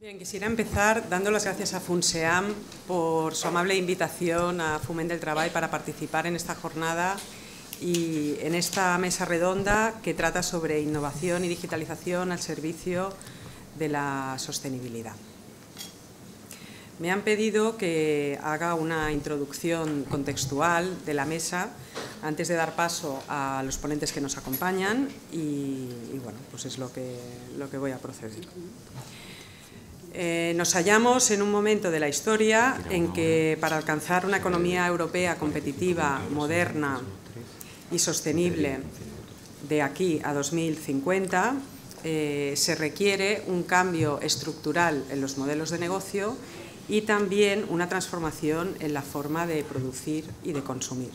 Quisiera empezar dando las gracias a FUNSEAM por su amable invitación a Fumen del Trabajo para participar en esta jornada y en esta mesa redonda que trata sobre innovación y digitalización al servicio de la sostenibilidad. Me han pedido que haga una introducción contextual de la mesa antes de dar paso a los ponentes que nos acompañan y, bueno, pues es lo que, lo que voy a proceder. Eh, nos hallamos en un momento de la historia en que para alcanzar una economía europea competitiva, moderna y sostenible de aquí a 2050 eh, se requiere un cambio estructural en los modelos de negocio y también una transformación en la forma de producir y de consumir.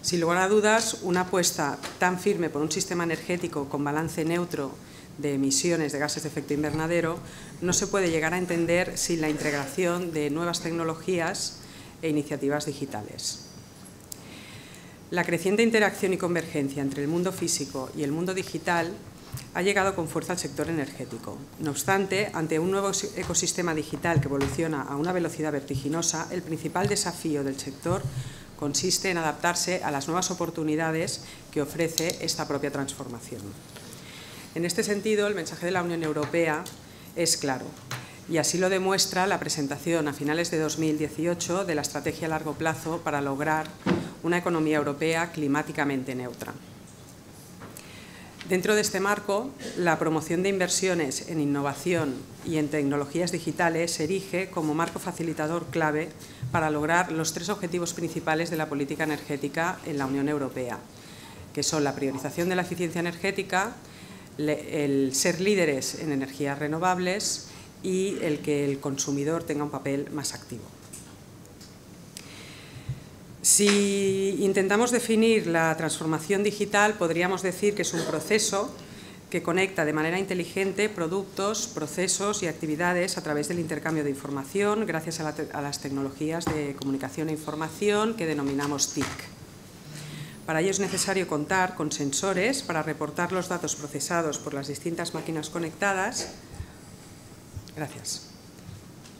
Sin lugar a dudas, una apuesta tan firme por un sistema energético con balance neutro de emisiones de gases de efecto invernadero no se puede llegar a entender sin la integración de nuevas tecnologías e iniciativas digitales. La creciente interacción y convergencia entre el mundo físico y el mundo digital ha llegado con fuerza al sector energético. No obstante, ante un nuevo ecosistema digital que evoluciona a una velocidad vertiginosa, el principal desafío del sector consiste en adaptarse a las nuevas oportunidades que ofrece esta propia transformación. En este sentido, el mensaje de la Unión Europea es claro y así lo demuestra la presentación a finales de 2018 de la Estrategia a largo plazo para lograr una economía europea climáticamente neutra. Dentro de este marco, la promoción de inversiones en innovación y en tecnologías digitales se erige como marco facilitador clave para lograr los tres objetivos principales de la política energética en la Unión Europea, que son la priorización de la eficiencia energética, el ser líderes en energías renovables y el que el consumidor tenga un papel más activo. Si intentamos definir la transformación digital, podríamos decir que es un proceso que conecta de manera inteligente productos, procesos y actividades a través del intercambio de información gracias a, las tecnologías de comunicación e información que denominamos TIC. Para ello es necesario contar con sensores para reportar los datos procesados por las distintas máquinas conectadas. Gracias.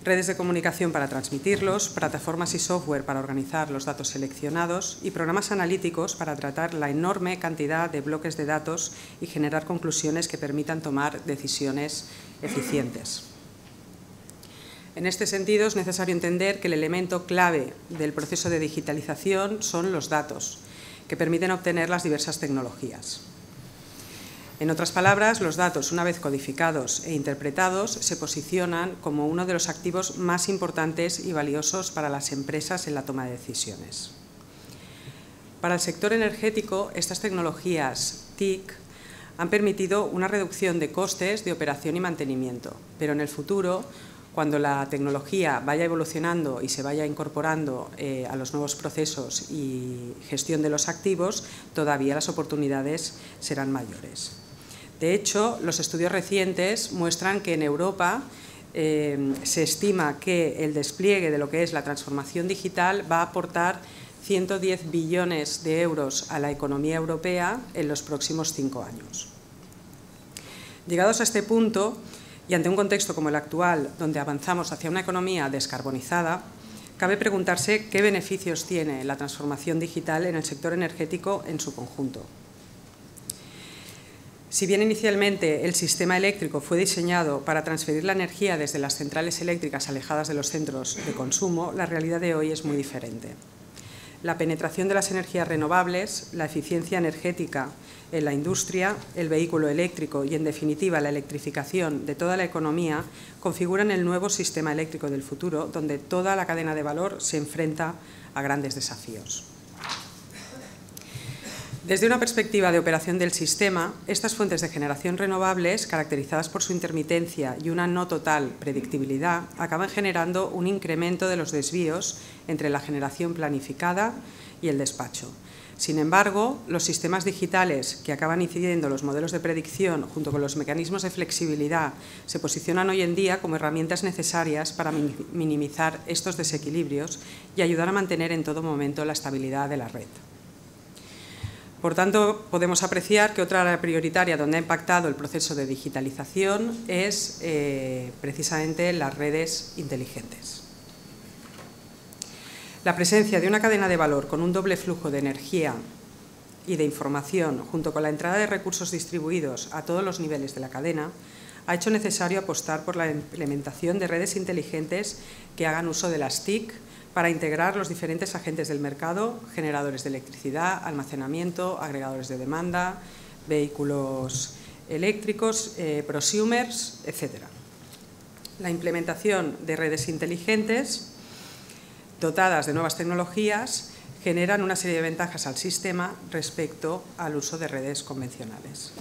Redes de comunicación para transmitirlos, plataformas y software para organizar los datos seleccionados y programas analíticos para tratar la enorme cantidad de bloques de datos y generar conclusiones que permitan tomar decisiones eficientes. En este sentido, es necesario entender que el elemento clave del proceso de digitalización son los datos, que permiten obtener las diversas tecnologías. En otras palabras, los datos, una vez codificados e interpretados, se posicionan como uno de los activos más importantes y valiosos para las empresas en la toma de decisiones. Para el sector energético, estas tecnologías TIC han permitido una reducción de costes de operación y mantenimiento, pero en el futuro cuando la tecnología vaya evolucionando y se vaya incorporando eh, a los nuevos procesos y gestión de los activos, todavía las oportunidades serán mayores. De hecho, los estudios recientes muestran que en Europa eh, se estima que el despliegue de lo que es la transformación digital va a aportar 110 billones de euros a la economía europea en los próximos cinco años. Llegados a este punto, y ante un contexto como el actual, donde avanzamos hacia una economía descarbonizada, cabe preguntarse qué beneficios tiene la transformación digital en el sector energético en su conjunto. Si bien inicialmente el sistema eléctrico fue diseñado para transferir la energía desde las centrales eléctricas alejadas de los centros de consumo, la realidad de hoy es muy diferente. La penetración de las energías renovables, la eficiencia energética en la industria, el vehículo eléctrico y, en definitiva, la electrificación de toda la economía configuran el nuevo sistema eléctrico del futuro, donde toda la cadena de valor se enfrenta a grandes desafíos. Desde una perspectiva de operación del sistema, estas fuentes de generación renovables, caracterizadas por su intermitencia y una no total predictibilidad, acaban generando un incremento de los desvíos entre la generación planificada y el despacho, sin embargo, los sistemas digitales que acaban incidiendo los modelos de predicción junto con los mecanismos de flexibilidad se posicionan hoy en día como herramientas necesarias para minimizar estos desequilibrios y ayudar a mantener en todo momento la estabilidad de la red. Por tanto, podemos apreciar que otra área prioritaria donde ha impactado el proceso de digitalización es eh, precisamente las redes inteligentes. La presencia de una cadena de valor con un doble flujo de energía y de información, junto con la entrada de recursos distribuidos a todos los niveles de la cadena, ha hecho necesario apostar por la implementación de redes inteligentes que hagan uso de las TIC para integrar los diferentes agentes del mercado, generadores de electricidad, almacenamiento, agregadores de demanda, vehículos eléctricos, eh, prosumers, etc. La implementación de redes inteligentes dotadas de nuevas tecnologías generan una serie de ventajas al sistema respecto al uso de redes convencionales.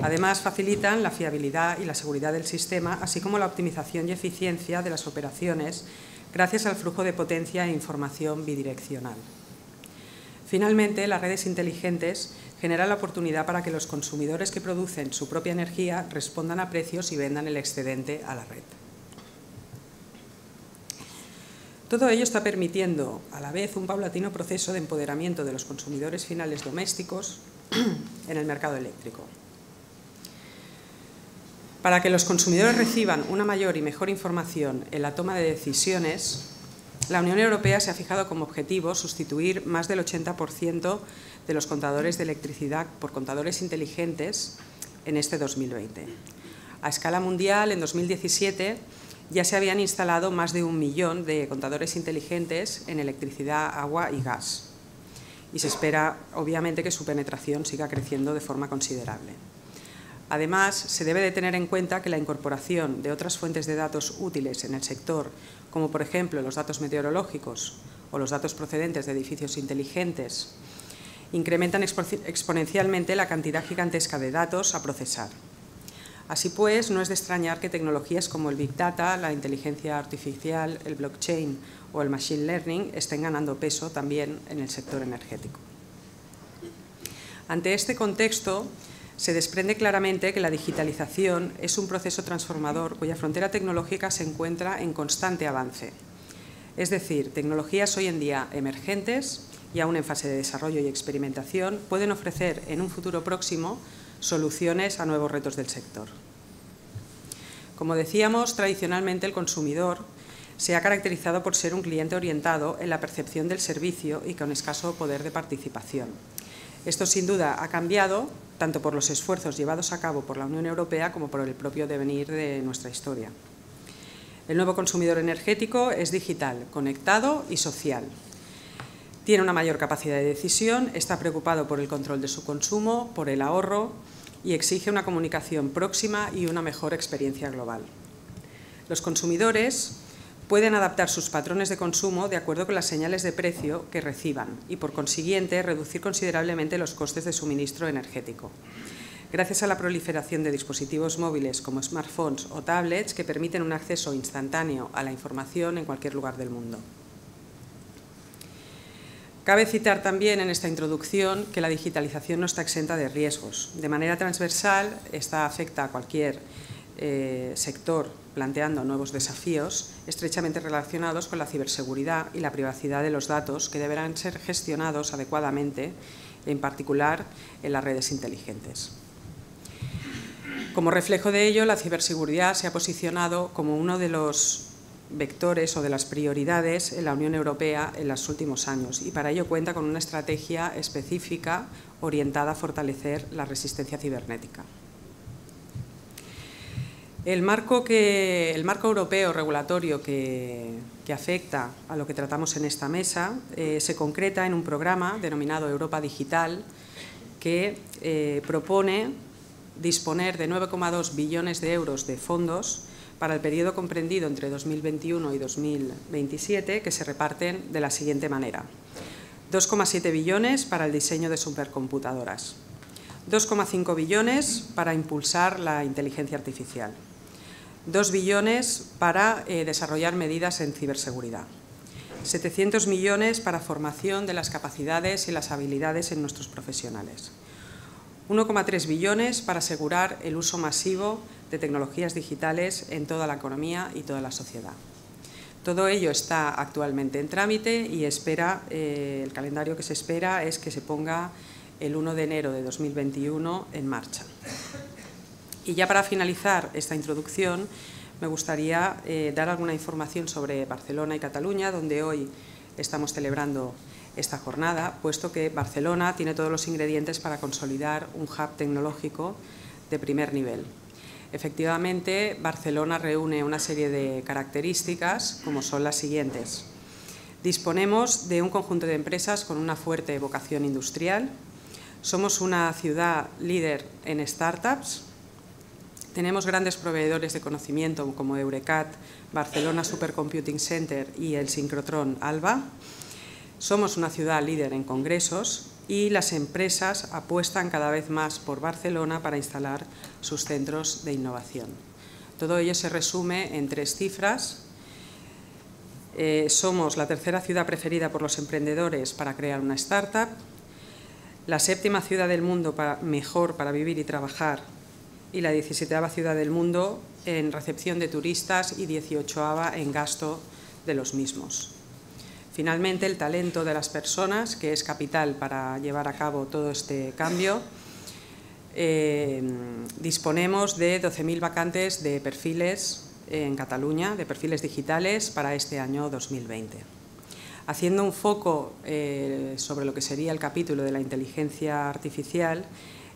Además, facilitan la fiabilidad y la seguridad del sistema, así como la optimización y eficiencia de las operaciones gracias al flujo de potencia e información bidireccional. Finalmente, las redes inteligentes generan la oportunidad para que los consumidores que producen su propia energía respondan a precios y vendan el excedente a la red. Todo ello está permitiendo a la vez un paulatino proceso de empoderamiento de los consumidores finales domésticos en el mercado eléctrico. Para que los consumidores reciban una mayor y mejor información en la toma de decisiones, la Unión Europea se ha fijado como objetivo sustituir más del 80% de los contadores de electricidad por contadores inteligentes en este 2020. A escala mundial, en 2017, ya se habían instalado más de un millón de contadores inteligentes en electricidad, agua y gas. Y se espera, obviamente, que su penetración siga creciendo de forma considerable. Además, se debe de tener en cuenta que la incorporación de otras fuentes de datos útiles en el sector, como por ejemplo los datos meteorológicos o los datos procedentes de edificios inteligentes, incrementan exponencialmente la cantidad gigantesca de datos a procesar. Así pues, no es de extrañar que tecnologías como el Big Data, la inteligencia artificial, el blockchain o el machine learning estén ganando peso también en el sector energético. Ante este contexto, se desprende claramente que la digitalización es un proceso transformador cuya frontera tecnológica se encuentra en constante avance. Es decir, tecnologías hoy en día emergentes y aún en fase de desarrollo y experimentación pueden ofrecer en un futuro próximo soluciones a nuevos retos del sector. Como decíamos, tradicionalmente el consumidor se ha caracterizado por ser un cliente orientado en la percepción del servicio y con escaso poder de participación. Esto sin duda ha cambiado tanto por los esfuerzos llevados a cabo por la Unión Europea como por el propio devenir de nuestra historia. El nuevo consumidor energético es digital, conectado y social. Tiene una mayor capacidad de decisión, está preocupado por el control de su consumo, por el ahorro y exige una comunicación próxima y una mejor experiencia global. Los consumidores pueden adaptar sus patrones de consumo de acuerdo con las señales de precio que reciban y, por consiguiente, reducir considerablemente los costes de suministro energético. Gracias a la proliferación de dispositivos móviles como smartphones o tablets que permiten un acceso instantáneo a la información en cualquier lugar del mundo. Cabe citar también en esta introducción que la digitalización no está exenta de riesgos. De manera transversal, esta afecta a cualquier eh, sector planteando nuevos desafíos estrechamente relacionados con la ciberseguridad y la privacidad de los datos que deberán ser gestionados adecuadamente, en particular en las redes inteligentes. Como reflejo de ello, la ciberseguridad se ha posicionado como uno de los vectores o de las prioridades en la Unión Europea en los últimos años y para ello cuenta con una estrategia específica orientada a fortalecer la resistencia cibernética. El marco, que, el marco europeo regulatorio que, afecta a lo que tratamos en esta mesa eh, se concreta en un programa denominado Europa Digital que eh, propone disponer de 9,2 billones de euros de fondos para el periodo comprendido entre 2021 y 2027, que se reparten de la siguiente manera. 2,7 billones para el diseño de supercomputadoras, 2,5 billones para impulsar la inteligencia artificial, 2 billones para eh, desarrollar medidas en ciberseguridad, 700 millones para formación de las capacidades y las habilidades en nuestros profesionales, 1,3 billones para asegurar el uso masivo de tecnologías digitales en toda la economía y toda la sociedad. Todo ello está actualmente en trámite y espera, eh, el calendario que se espera es que se ponga el 1 de enero de 2021 en marcha. Y ya para finalizar esta introducción, me gustaría eh, dar alguna información sobre Barcelona y Cataluña, donde hoy estamos celebrando esta jornada, puesto que Barcelona tiene todos los ingredientes para consolidar un hub tecnológico de primer nivel. Efectivamente, Barcelona reúne una serie de características, como son las siguientes. Disponemos de un conjunto de empresas con una fuerte vocación industrial. Somos una ciudad líder en startups. Tenemos grandes proveedores de conocimiento como Eurecat, Barcelona Supercomputing Center y el sincrotrón ALBA. Somos una ciudad líder en congresos y las empresas apuestan cada vez más por Barcelona para instalar sus centros de innovación. Todo ello se resume en tres cifras. Eh, somos la tercera ciudad preferida por los emprendedores para crear una startup, la séptima ciudad del mundo mejor para vivir y trabajar y la 17 ciudad del mundo en recepción de turistas y 18 en gasto de los mismos. Finalmente, el talento de las personas, que es capital para llevar a cabo todo este cambio. Eh, disponemos de 12.000 vacantes de perfiles en Cataluña, de perfiles digitales para este año 2020. Haciendo un foco eh, sobre lo que sería el capítulo de la inteligencia artificial,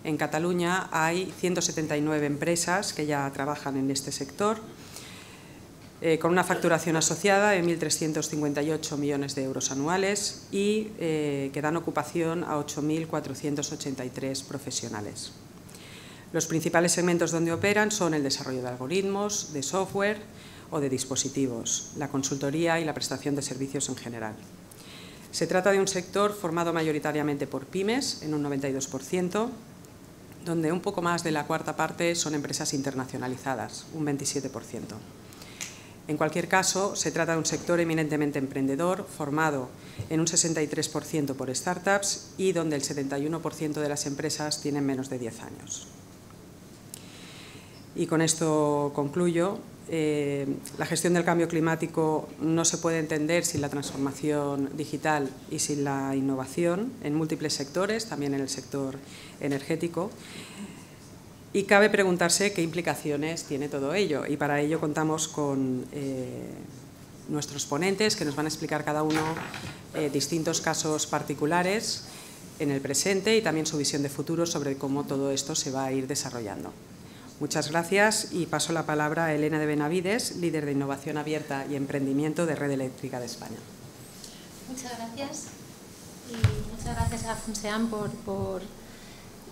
en Cataluña hay 179 empresas que ya trabajan en este sector, eh, con una facturación asociada de 1.358 millones de euros anuales y eh, que dan ocupación a 8.483 profesionales. Los principales segmentos donde operan son el desarrollo de algoritmos, de software o de dispositivos, la consultoría y la prestación de servicios en general. Se trata de un sector formado mayoritariamente por pymes, en un 92%, donde un poco más de la cuarta parte son empresas internacionalizadas, un 27%. En cualquier caso, se trata de un sector eminentemente emprendedor, formado en un 63% por startups y donde el 71% de las empresas tienen menos de 10 años. Y con esto concluyo. Eh, la gestión del cambio climático no se puede entender sin la transformación digital y sin la innovación en múltiples sectores, también en el sector energético. Y cabe preguntarse qué implicaciones tiene todo ello. Y para ello contamos con eh, nuestros ponentes que nos van a explicar cada uno eh, distintos casos particulares en el presente y también su visión de futuro sobre cómo todo esto se va a ir desarrollando. Muchas gracias y paso la palabra a Elena de Benavides, líder de Innovación Abierta y Emprendimiento de Red Eléctrica de España. Muchas gracias y muchas gracias a Fonsean por, por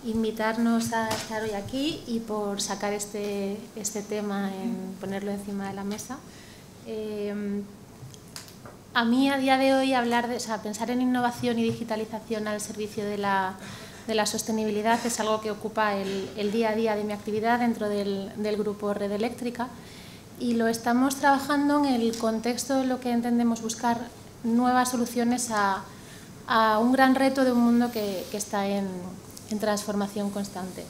invitarnos a estar hoy aquí y por sacar este, este tema, en ponerlo encima de la mesa. Eh, a mí a día de hoy hablar de, o pensar en innovación y digitalización al servicio de la, de la sostenibilidad es algo que ocupa el, el, día a día de mi actividad dentro del, del grupo Red Eléctrica y lo estamos trabajando en el contexto de lo que entendemos buscar nuevas soluciones a, a un gran reto de un mundo que, que está en, en transformación constante.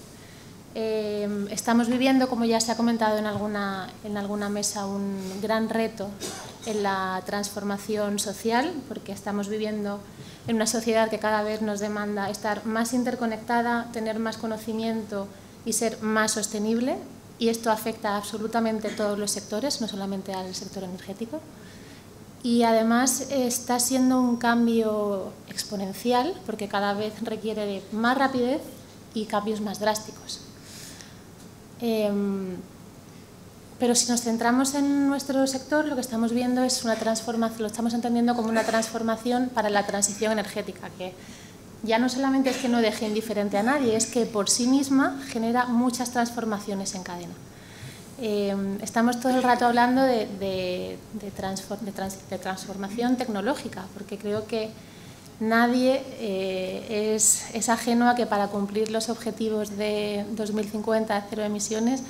Eh, estamos viviendo, como ya se ha comentado en alguna, en alguna mesa, un gran reto en la transformación social, porque estamos viviendo en una sociedad que cada vez nos demanda estar más interconectada, tener más conocimiento y ser más sostenible, y esto afecta absolutamente a todos los sectores, no solamente al sector energético. Y además está siendo un cambio exponencial porque cada vez requiere de más rapidez y cambios más drásticos. Em, pero si nos centramos en nuestro sector, lo que estamos viendo es una transformación, lo estamos entendiendo como una transformación para la transición energética, que ya no solamente es que no deje indiferente a nadie, es que por sí misma genera muchas transformaciones en cadena. Eh, estamos todo el rato hablando de, de, de, transformación tecnológica, porque creo que nadie eh, es, es, ajeno a que para cumplir los objetivos de 2050 de cero emisiones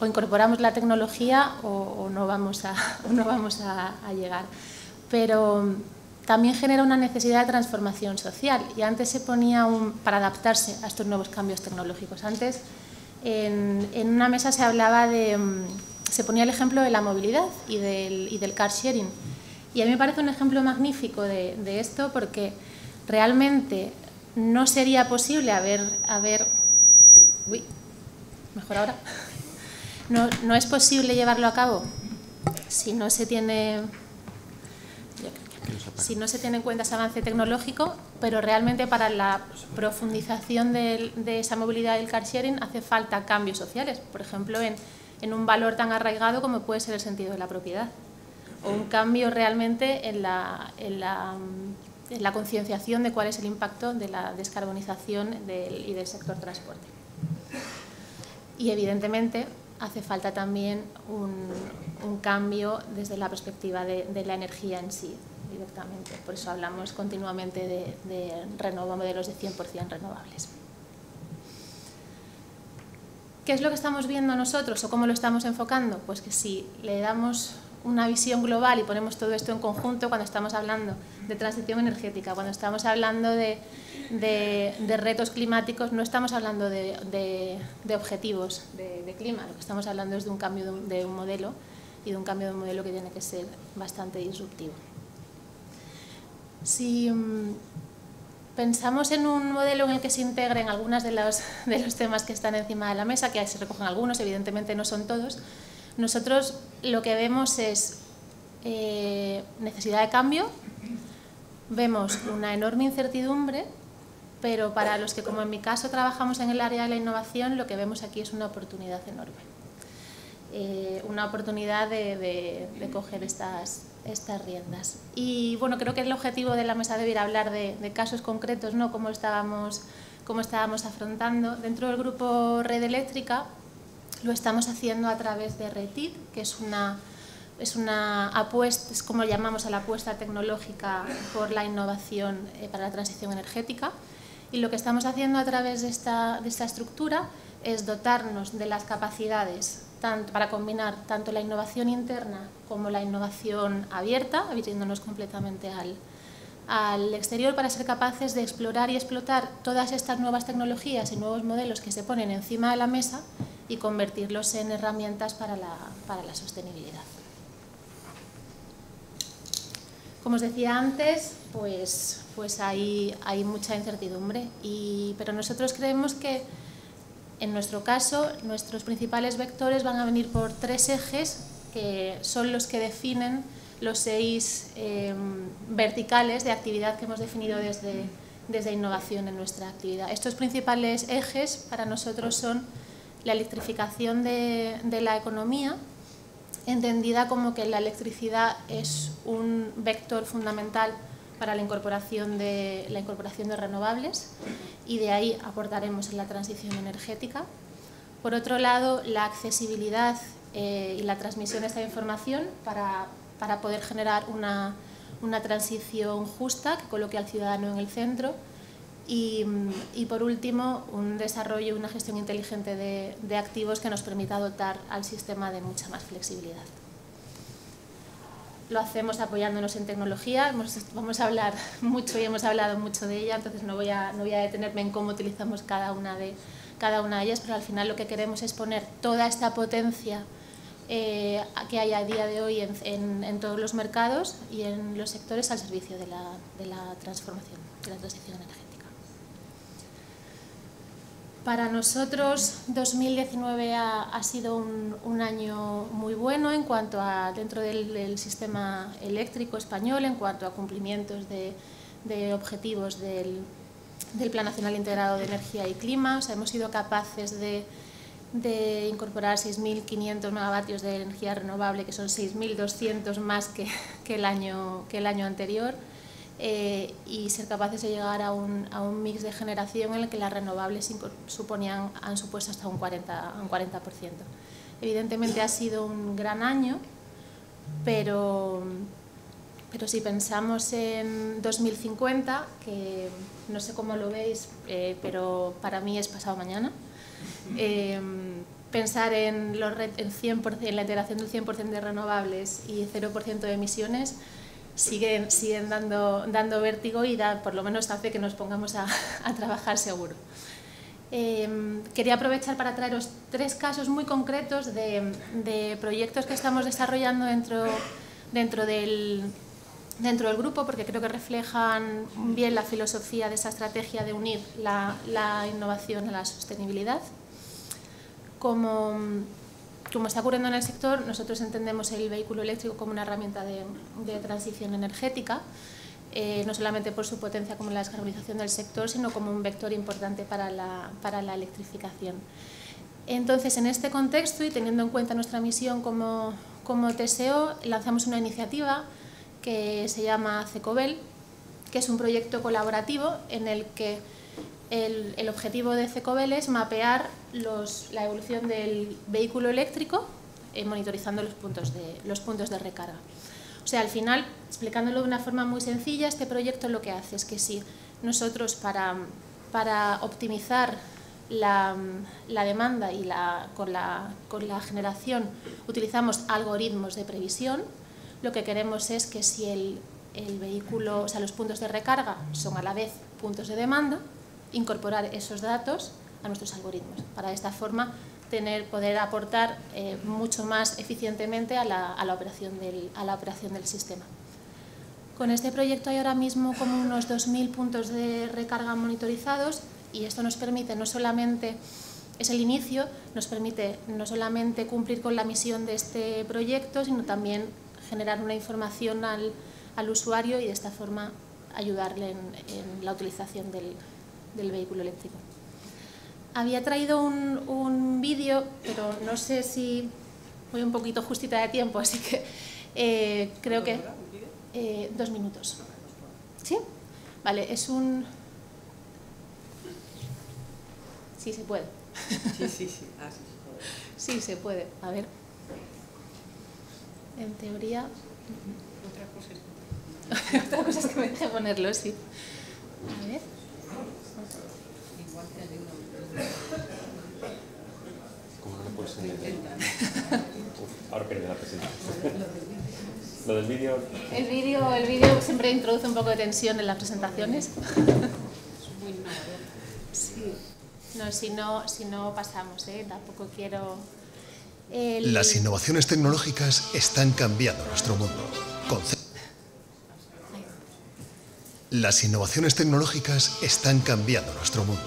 o incorporamos la tecnología o, no vamos, a, no vamos a, llegar. Pero también genera una necesidad de transformación social y antes se ponía un, para adaptarse a estos nuevos cambios tecnológicos. Antes en, una mesa se hablaba de, mm, se ponía el ejemplo de la movilidad y del, car sharing. Y a mí me parece un ejemplo magnífico de, de esto porque realmente no sería posible haber, haber uy, mejor ahora, no, no es posible llevarlo a cabo si no se tiene en cuenta ese avance tecnológico, pero realmente para la profundización de, esa movilidad del car sharing hace falta cambios sociales, por ejemplo, en, un valor tan arraigado como puede ser el sentido de la propiedad, o un cambio realmente en la, la, en la concienciación de cuál es el impacto de la descarbonización y del sector transporte. Y evidentemente hace falta también un, un cambio desde la perspectiva de, de la energía en sí, directamente. Por eso hablamos continuamente de, de modelos de 100% renovables. ¿Qué es lo que estamos viendo nosotros o cómo lo estamos enfocando? Pues que si le damos una visión global y ponemos todo esto en conjunto cuando estamos hablando de transición energética, cuando estamos hablando de, de, retos climáticos, no estamos hablando de, objetivos de, clima, lo que estamos hablando es de un cambio de un modelo y de un cambio de modelo que tiene que ser bastante disruptivo. Si mm, pensamos en un modelo en el que se integren algunos de los, de los temas que están encima de la mesa, que se recogen algunos, evidentemente no son todos, nosotros lo que vemos es eh, necesidad de cambio, vemos una enorme incertidumbre, pero para los que, como en mi caso, trabajamos en el área de la innovación, lo que vemos aquí es una oportunidad enorme. Eh, una oportunidad de, coger estas, riendas. Y bueno, creo que el objetivo de la mesa debe ir hablar de, casos concretos, ¿no? Cómo estábamos, cómo estábamos afrontando. Dentro del grupo Red Eléctrica lo estamos haciendo a través de RETID, que es una, es una apuesta, es como llamamos a la apuesta tecnológica por la innovación eh, para la transición energética. Y lo que estamos haciendo a través de esta, de esta estructura es dotarnos de las capacidades para combinar tanto la innovación interna como la innovación abierta, abriéndonos completamente al, al exterior para ser capaces de explorar y explotar todas estas nuevas tecnologías y nuevos modelos que se ponen encima de la mesa y convertirlos en herramientas para la, para la sostenibilidad. Como os decía antes, pues, pues hay, hay mucha incertidumbre, y, pero nosotros creemos que en nuestro caso, nuestros principales vectores van a venir por tres ejes que son los que definen los seis em, verticales de actividad que hemos definido desde, desde innovación en nuestra actividad. Estos principales ejes para nosotros son la electrificación de, de la economía, entendida como que la electricidad es un vector fundamental para la incorporación de, la incorporación de renovables y de ahí aportaremos en la transición energética. Por otro lado, la accesibilidad eh, y la transmisión de esta información para, para poder generar una, una, transición justa que coloque al ciudadano en el centro y, y por último, un desarrollo y una gestión inteligente de, de activos que nos permita dotar al sistema de mucha más flexibilidad lo hacemos apoyándonos en tecnología. Vamos a hablar mucho y hemos hablado mucho de ella, entonces no voy a, no voy a detenerme en cómo utilizamos cada una, de, cada una de ellas, pero al final lo que queremos es poner toda esta potencia eh, que hay a día de hoy en, en, todos los mercados y en los sectores al servicio de la, de la transformación, de la transición energética. Para nosotros 2019 ha, sido un, año muy bueno en cuanto a dentro del, sistema eléctrico español, en cuanto a cumplimientos de, objetivos del, Plan Nacional Integrado de Energía y Clima. hemos sido capaces de, incorporar 6.500 megavatios de energía renovable, que son 6.200 más que el año anterior eh, y ser capaces de llegar a un, a un, mix de generación en el que las renovables suponían, han supuesto hasta un 40%, un 40%. Evidentemente ha sido un gran año, pero, pero si pensamos en 2050, que no sé cómo lo veis, eh, pero para mí es pasado mañana, eh, pensar en, los, en, 100%, en la integración del 100% de renovables y 0% de emisiones siguen, siguen dando, dando vértigo y da, por lo menos hace que nos pongamos a, a trabajar seguro. Eh, quería aprovechar para traeros tres casos muy concretos de, de proyectos que estamos desarrollando dentro, dentro del, dentro del grupo porque creo que reflejan bien la filosofía de esa estrategia de unir la, innovación a la sostenibilidad. Como, como, está ocurriendo en el sector, nosotros entendemos el vehículo eléctrico como una herramienta de, transición energética, eh, no solamente por su potencia como la descarbonización del sector, sino como un vector importante para la, electrificación. Entonces, en este contexto y teniendo en cuenta nuestra misión como, como TSEO, lanzamos una iniciativa que se llama CECOBEL, que es un proyecto colaborativo en el que el, objetivo de CECOBEL es mapear la evolución del vehículo eléctrico eh, monitorizando los puntos, de, los puntos de recarga. O sea, al final, explicándolo de una forma muy sencilla, este proyecto lo que hace es que si nosotros para, optimizar la, demanda y la, con, la, generación utilizamos algoritmos de previsión, lo que queremos es que si los puntos de recarga son a la vez puntos de demanda, incorporar esos datos a nuestros algoritmos. Para de esta forma tener, poder aportar eh, mucho más eficientemente a la, a la, operación del, a la operación del sistema. Con este proyecto hay ahora mismo como unos 2.000 puntos de recarga monitorizados y esto nos permite no solamente, es el inicio, nos permite no solamente cumplir con la misión de este proyecto, sino también generar una información al, al usuario y de esta forma ayudarle en, la utilización del, del, vehículo eléctrico. Había traído un, un vídeo, pero no sé si voy un poquito justita de tiempo, así que eh, creo que... Eh, dos minutos. ¿Sí? Vale, es un... Sí, se puede. Sí, sí, sí. Ah, sí, sí, se puede. A ver. En teoría... Otra cosa es que, Otra cosa es que me deje ponerlo, sí. A ver. ¿Cómo no puedes Ahora pierde la presentación. Lo del vídeo... El vídeo el vídeo siempre introduce un poco de tensión en las presentaciones. Es muy innovador. Sí. No, si no, si no pasamos, ¿eh? Tampoco quiero las innovaciones tecnológicas están cambiando nuestro mundo. Las innovaciones tecnológicas están cambiando nuestro mundo.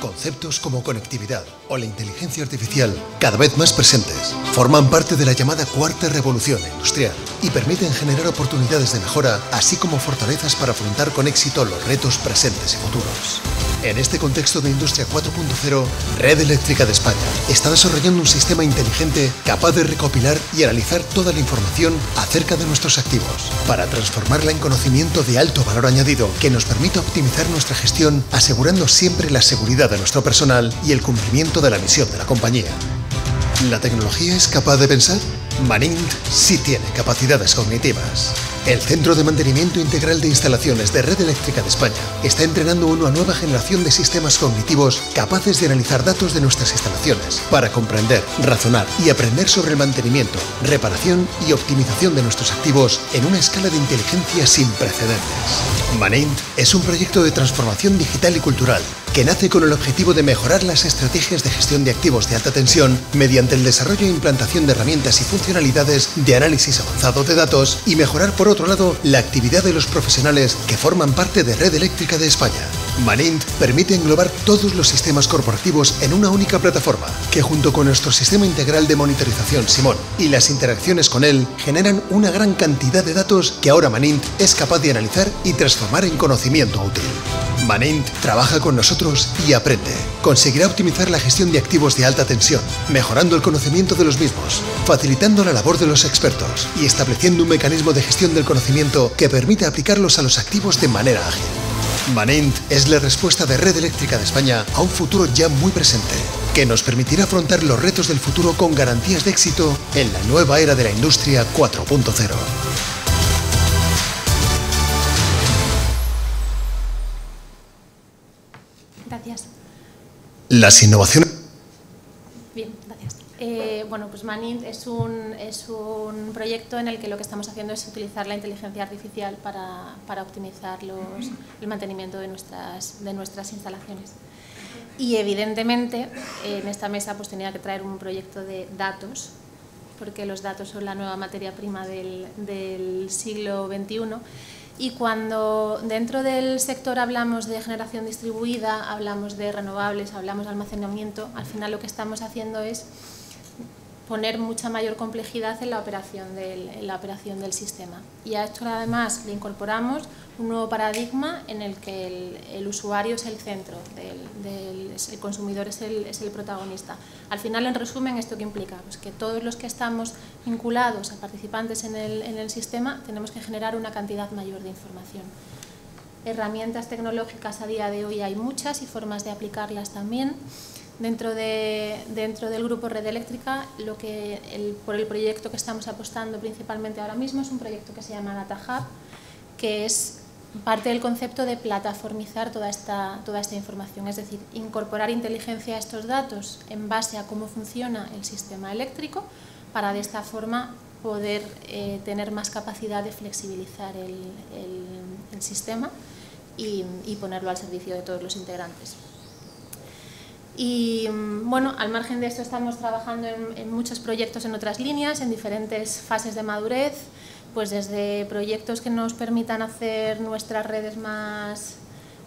Conceptos como conectividad o la inteligencia artificial, cada vez más presentes, forman parte de la llamada cuarta revolución industrial y permiten generar oportunidades de mejora, así como fortalezas para afrontar con éxito los retos presentes y futuros. En este contexto de Industria 4.0, Red Eléctrica de España está desarrollando un sistema inteligente capaz de recopilar y analizar toda la información acerca de nuestros activos, para transformarla en conocimiento de alto valor añadido que nos permita optimizar nuestra gestión, asegurando siempre la seguridad de nuestro personal y el cumplimiento de la misión de la compañía. ¿La tecnología es capaz de pensar? Manint sí tiene capacidades cognitivas. El Centro de Mantenimiento Integral de Instalaciones de Red Eléctrica de España está entrenando una nueva generación de sistemas cognitivos capaces de analizar datos de nuestras instalaciones para comprender, razonar y aprender sobre el mantenimiento, reparación y optimización de nuestros activos en una escala de inteligencia sin precedentes. Manint es un proyecto de transformación digital y cultural que nace con el objetivo de mejorar las estrategias de gestión de activos de alta tensión mediante el desarrollo e implantación de herramientas y funcionalidades de análisis avanzado de datos y mejorar por otro lado la actividad de los profesionales que forman parte de Red Eléctrica de España. Manint permite englobar todos los sistemas corporativos en una única plataforma, que junto con nuestro sistema integral de monitorización Simón y las interacciones con él generan una gran cantidad de datos que ahora Manint es capaz de analizar y transformar en conocimiento útil. Manint trabaja con nosotros y aprende. Conseguirá optimizar la gestión de activos de alta tensión, mejorando el conocimiento de los mismos, facilitando la labor de los expertos y estableciendo un mecanismo de gestión del conocimiento que permite aplicarlos a los activos de manera ágil. Manint es la respuesta de Red Eléctrica de España a un futuro ya muy presente, que nos permitirá afrontar los retos del futuro con garantías de éxito en la nueva era de la industria 4.0. Las innovaciones... Bien, gracias. Eh, bueno, pues Manint es un, es un proyecto en el que lo que estamos haciendo es utilizar la inteligencia artificial para, para optimizar los, el mantenimiento de nuestras, de nuestras instalaciones. Y evidentemente en esta mesa pues tenía que traer un proyecto de datos porque los datos son la nueva materia prima del, del siglo XXI. Y cuando dentro del sector hablamos de generación distribuida, hablamos de renovables, hablamos de almacenamiento, al final lo que estamos haciendo es poner mucha mayor complejidad en la operación del, en la operación del sistema. Y a esto además le incorporamos un nuevo paradigma en el que el, el usuario es el centro, del, del, el consumidor es el, es el, protagonista. Al final, en resumen, ¿esto qué implica? Pues que todos los que estamos vinculados a participantes en el, en el sistema tenemos que generar una cantidad mayor de información. Herramientas tecnológicas a día de hoy hay muchas y formas de aplicarlas también. Dentro, de, dentro del grupo Red Eléctrica, lo que por el proyecto que estamos apostando principalmente ahora mismo es un proyecto que se llama Data Hub, que es parte del concepto de plataformizar toda esta, toda esta información, es decir, incorporar inteligencia a estos datos en base a cómo funciona el sistema eléctrico para de esta forma poder eh, tener más capacidad de flexibilizar el, el, sistema y ponerlo al servicio de todos los integrantes. Y bueno, al margen de esto estamos trabajando en, en, muchos proyectos en otras líneas, en diferentes fases de madurez, pues desde proyectos que nos permitan hacer nuestras redes más,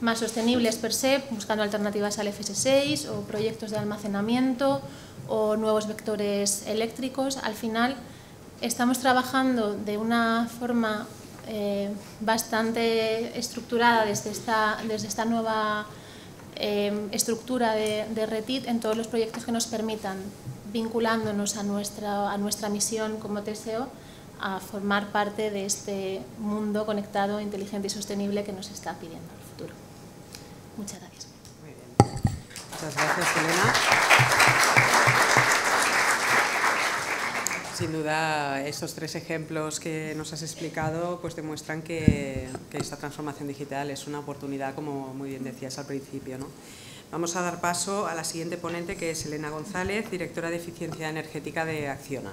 más sostenibles per se, buscando alternativas al FS6, o proyectos de almacenamiento, o nuevos vectores eléctricos. Al final estamos trabajando de una forma eh, bastante estructurada desde esta, desde esta nueva eh, estructura de, de RETIT en todos los proyectos que nos permitan, vinculándonos a nuestra, a nuestra misión como TSO, a formar parte de este mundo conectado, inteligente y sostenible que nos está pidiendo el futuro. Muchas gracias. Muchas gracias, Elena. Sin duda, estos tres ejemplos que nos has explicado pues demuestran que, esta transformación digital es una oportunidad, como muy bien decías al principio. ¿no? Vamos a dar paso a la siguiente ponente, que es Elena González, directora de Eficiencia Energética de Acciona.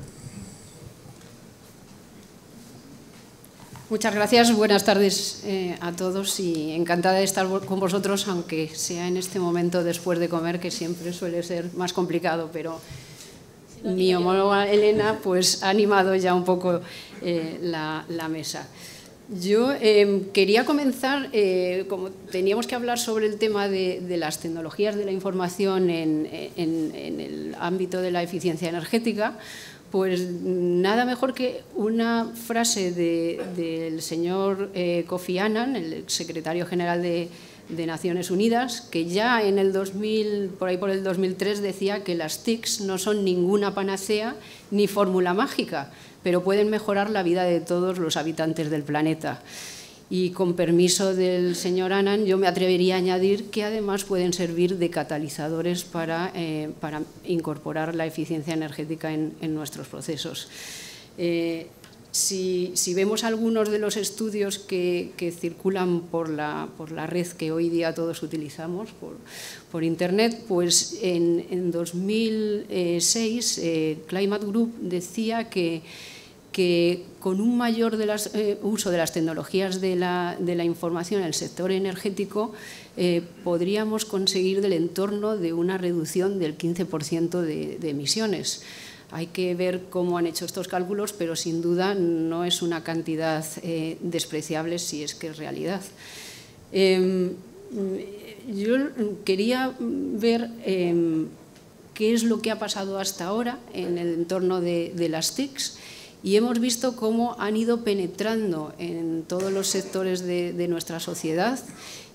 Muchas gracias, buenas tardes eh, a todos y encantada de estar con vosotros, aunque sea en este momento después de comer, que siempre suele ser más complicado, pero mi homóloga Elena pues, ha animado ya un poco eh, la, mesa. Yo eh, quería comenzar, eh, como teníamos que hablar sobre el tema de, las tecnologías de la información en, el ámbito de la eficiencia energética, pues nada mejor que una frase del de, señor eh, Kofi Annan, el secretario general de, de, Naciones Unidas, que ya en el 2000, por ahí por el 2003 decía que las TICs no son ninguna panacea ni fórmula mágica, pero pueden mejorar la vida de todos los habitantes del planeta. Y con permiso del señor Annan, yo me atrevería a añadir que además pueden servir de catalizadores para, eh, para incorporar la eficiencia energética en, en nuestros procesos. Eh, si, vemos algunos de los estudios que, circulan por la, por la, red que hoy día todos utilizamos, por, Internet, pues en, en 2006 eh, Climate Group decía que que con un mayor de las, eh, uso de las tecnologías de la, de la, información en el sector energético, eh, podríamos conseguir del entorno de una reducción del 15% de, de, emisiones. Hay que ver cómo han hecho estos cálculos, pero sin duda no es una cantidad eh, despreciable si es que es realidad. Eh, yo quería ver em, qué es lo que ha pasado hasta ahora en el entorno de, las TICs y hemos visto cómo han ido penetrando en todos los sectores de, de nuestra sociedad.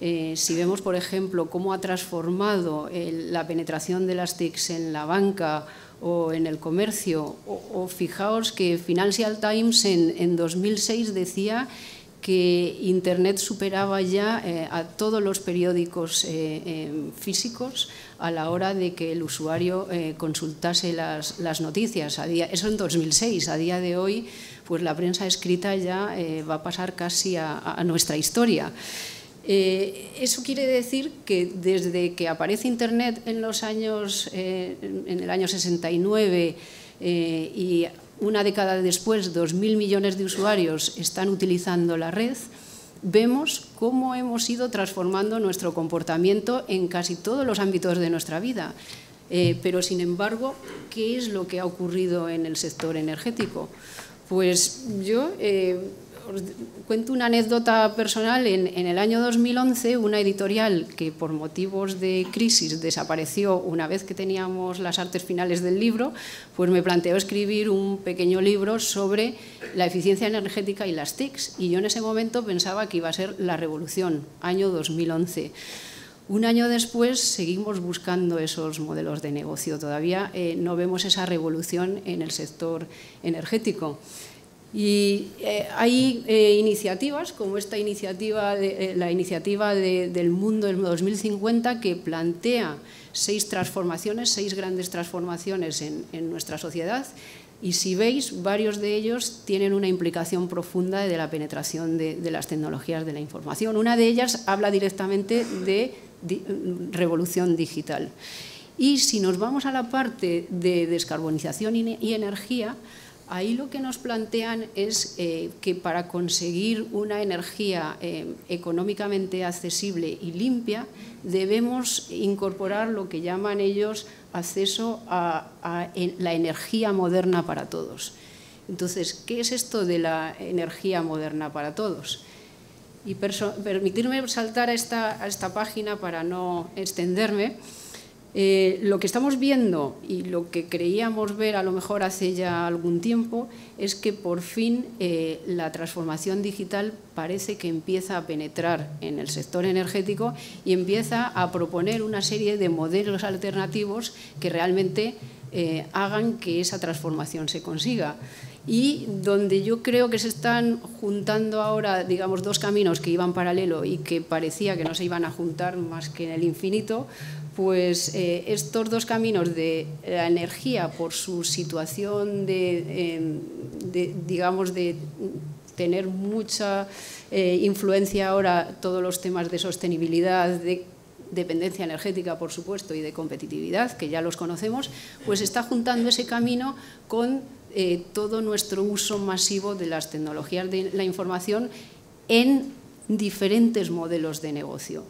Eh, si vemos, por ejemplo, cómo ha transformado la penetración de las TICs en la banca o en el comercio, o, fijaos que Financial Times en, en 2006 decía que Internet superaba ya eh, a todos los periódicos eh, eh, físicos a la hora de que el usuario eh, consultase las, noticias. A día, eso en 2006. A día de hoy, pues la prensa escrita ya va a pasar casi a nuestra historia. Eh, eso quiere decir que desde que aparece Internet en los años, eh, en el año 69 eh, y una década después, 2.000 millones de usuarios están utilizando la red, vemos cómo hemos ido transformando nuestro comportamiento en casi todos los ámbitos de nuestra vida. Eh, pero, sin embargo, ¿qué es lo que ha ocurrido en el sector energético? Pues yo os cuento una anécdota personal. En, el año 2011, una editorial que por motivos de crisis desapareció una vez que teníamos las artes finales del libro, pues me planteó escribir un pequeño libro sobre la eficiencia energética y las TICs. Y yo en ese momento pensaba que iba a ser la revolución, año 2011. Un año después seguimos buscando esos modelos de negocio. Todavía eh, no vemos esa revolución en el sector energético. Y eh, hay eh, iniciativas, como esta iniciativa, la iniciativa del Mundo del 2050, que plantea seis transformaciones, seis grandes transformaciones en, nuestra sociedad. Y si veis, varios de ellos tienen una implicación profunda de la penetración de, de las tecnologías de la información. Una de ellas habla directamente de revolución digital. Y si nos vamos a la parte de descarbonización y energía, ahí lo que nos plantean es eh, que para conseguir una energía eh, económicamente accesible y limpia debemos incorporar lo que llaman ellos acceso a, la energía moderna para todos. Entonces, ¿qué es esto de la energía moderna para todos? y permitirme saltar a esta, a esta, página para no extenderme. Eh, lo que estamos viendo y lo que creíamos ver a lo mejor hace ya algún tiempo es que por fin eh, la transformación digital parece que empieza a penetrar en el sector energético y empieza a proponer una serie de modelos alternativos que realmente eh, hagan que esa transformación se consiga. Y donde yo creo que se están juntando ahora, digamos, dos caminos que iban paralelo y que parecía que no se iban a juntar más que en el infinito, pues eh, estos dos caminos de la energía por su situación de, em, digamos, de tener mucha eh, influencia ahora todos los temas de sostenibilidad, de dependencia energética, por supuesto, y de competitividad, que ya los conocemos, pues está juntando ese camino con eh, todo nuestro uso masivo de las tecnologías de la información en diferentes modelos de negocio.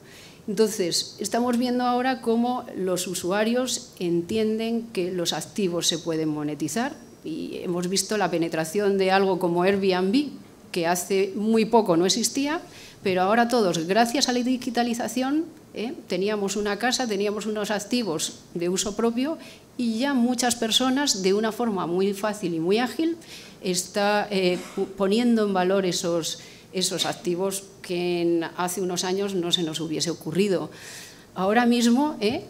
Entonces, estamos viendo ahora cómo los usuarios entienden que los activos se pueden monetizar y hemos visto la penetración de algo como Airbnb, que hace muy poco no existía, pero ahora todos, gracias a la digitalización, ¿eh? teníamos una casa, teníamos unos activos de uso propio y ya muchas personas, de una forma muy fácil y muy ágil, está eh, poniendo en valor esos, esos activos que hace unos años no se nos hubiese ocurrido. Ahora mismo, ¿eh?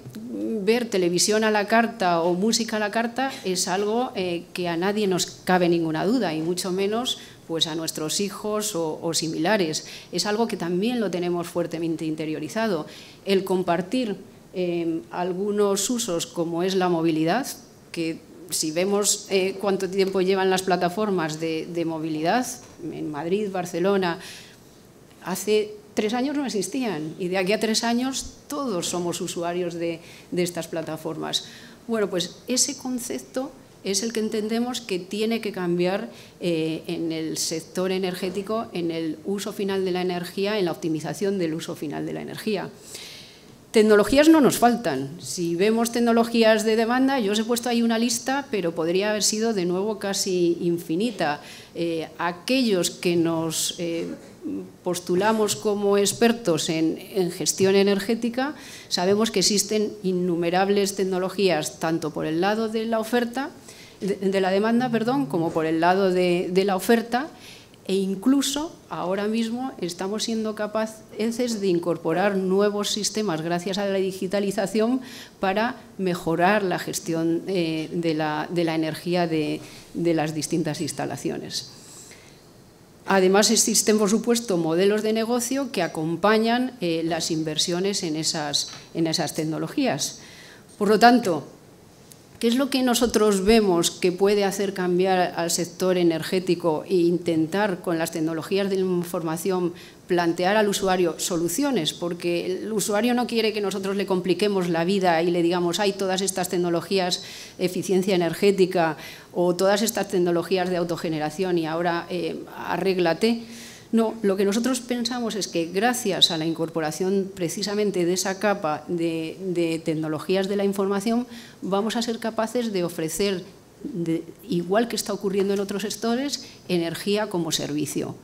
ver televisión a la carta o música a la carta es algo que a nadie nos cabe ninguna duda, y mucho menos pues a nuestros hijos o, similares. Es algo que también lo tenemos fuertemente interiorizado. El compartir em, algunos usos como es la movilidad, que si vemos eh, cuánto tiempo llevan las plataformas de, movilidad en Madrid, Barcelona, hace tres años no existían y de aquí a tres años todos somos usuarios de, estas plataformas. Bueno, pues ese concepto es el que entendemos que tiene que cambiar eh, en el sector energético, en el uso final de la energía, en la optimización del uso final de la energía. Tecnologías no nos faltan. Si vemos tecnologías de demanda, yo os he puesto ahí una lista, pero podría haber sido de nuevo casi infinita. Eh, aquellos que nos eh, postulamos como expertos en, gestión energética, sabemos que existen innumerables tecnologías, tanto por el lado de la oferta, de, la demanda, perdón, como por el lado de, la oferta, e incluso ahora mismo estamos siendo capaces de incorporar nuevos sistemas gracias a la digitalización para mejorar la gestión eh, de, la, energía de las distintas instalaciones. Además, existen, por supuesto, modelos de negocio que acompañan eh, las inversiones en esas, en esas tecnologías. Por lo tanto, ¿Qué es lo que nosotros vemos que puede hacer cambiar al sector energético e intentar con las tecnologías de información plantear al usuario soluciones? Porque el usuario no quiere que nosotros le compliquemos la vida y le digamos, hay todas estas tecnologías, eficiencia energética o todas estas tecnologías de autogeneración y ahora eh, arréglate No, lo que nosotros pensamos es que gracias a la incorporación precisamente de esa capa de, tecnologías de la información, vamos a ser capaces de ofrecer, igual que está ocurriendo en otros sectores, energía como servicio.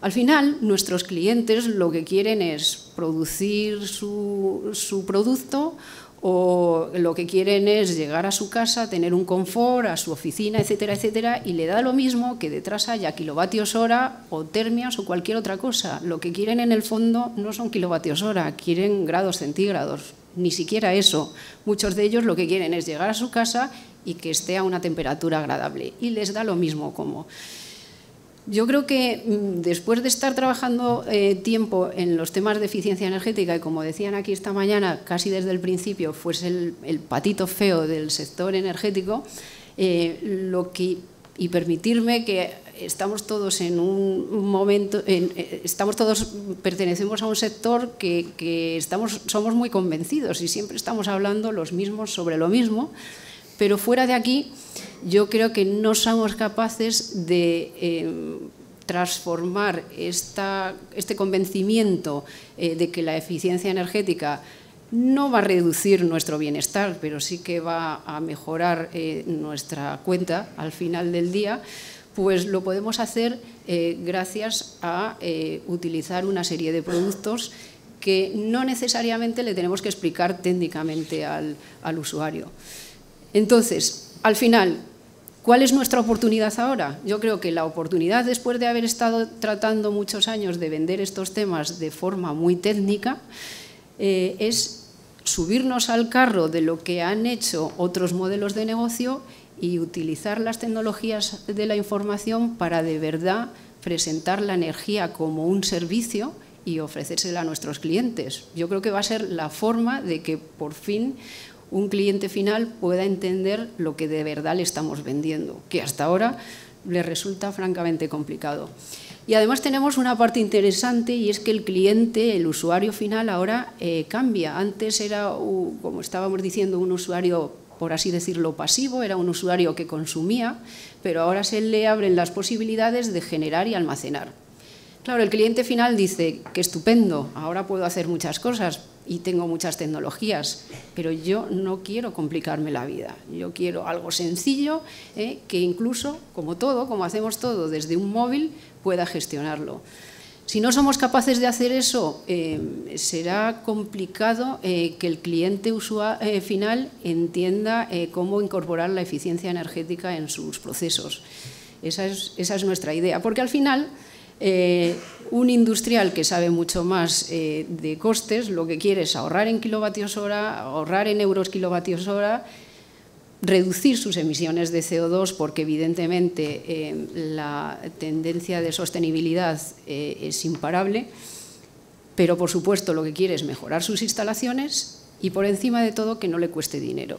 Al final, nuestros clientes lo que quieren es producir su, producto o lo que quieren es llegar a su casa, tener un confort, a su oficina, etcétera, etcétera, y le da lo mismo que detrás haya kilovatios hora o termias o cualquier otra cosa. Lo que quieren en el fondo no son kilovatios hora, quieren grados centígrados, ni siquiera eso. Muchos de ellos lo que quieren es llegar a su casa y que esté a una temperatura agradable, y les da lo mismo como. Yo creo que mm, después de estar trabajando eh, tiempo en los temas de eficiencia energética y como decían aquí esta mañana, casi desde el principio fuese el, patito feo del sector energético, eh, lo que, y permitirme que estamos todos en un momento, eh, estamos todos, pertenecemos a un sector que, que estamos, somos muy convencidos y siempre estamos hablando los mismos sobre lo mismo, pero fuera de aquí yo creo que no somos capaces de eh, transformar este convencimiento eh, de que la eficiencia energética no va a reducir nuestro bienestar, pero sí que va a mejorar eh, nuestra cuenta al final del día, pues lo podemos hacer gracias a utilizar una serie de productos que no necesariamente le tenemos que explicar técnicamente al usuario. Entonces, al final, ¿Cuál es nuestra oportunidad ahora? Yo creo que la oportunidad, después de haber estado tratando muchos años de vender estos temas de forma muy técnica, eh, es subirnos al carro de lo que han hecho otros modelos de negocio y utilizar las tecnologías de la información para de verdad presentar la energía como un servicio y ofrecérsela a nuestros clientes. Yo creo que va a ser la forma de que por fin un cliente final pueda entender lo que de verdad le estamos vendiendo, que hasta ahora le resulta francamente complicado. Y además tenemos una parte interesante y es que el cliente, el usuario final ahora eh, cambia. Antes era, como estábamos diciendo, un usuario, por así decirlo, pasivo, era un usuario que consumía, pero ahora se le abren las posibilidades de generar y almacenar. Claro, el cliente final dice, que estupendo, ahora puedo hacer muchas cosas, y tengo muchas tecnologías, pero yo no quiero complicarme la vida. Yo quiero algo sencillo ¿eh? que incluso, como todo, como hacemos todo desde un móvil, pueda gestionarlo. Si no somos capaces de hacer eso, eh, será complicado eh, que el cliente final entienda cómo incorporar la eficiencia energética en sus procesos. Esa es, esa es nuestra idea, porque al final eh, un industrial que sabe mucho más eh, de costes, lo que quiere es ahorrar en kilovatios hora, ahorrar en euros kilovatios hora, reducir sus emisiones de CO2 porque evidentemente eh, la tendencia de sostenibilidad es imparable, pero por supuesto lo que quiere es mejorar sus instalaciones y por encima de todo que no le cueste dinero.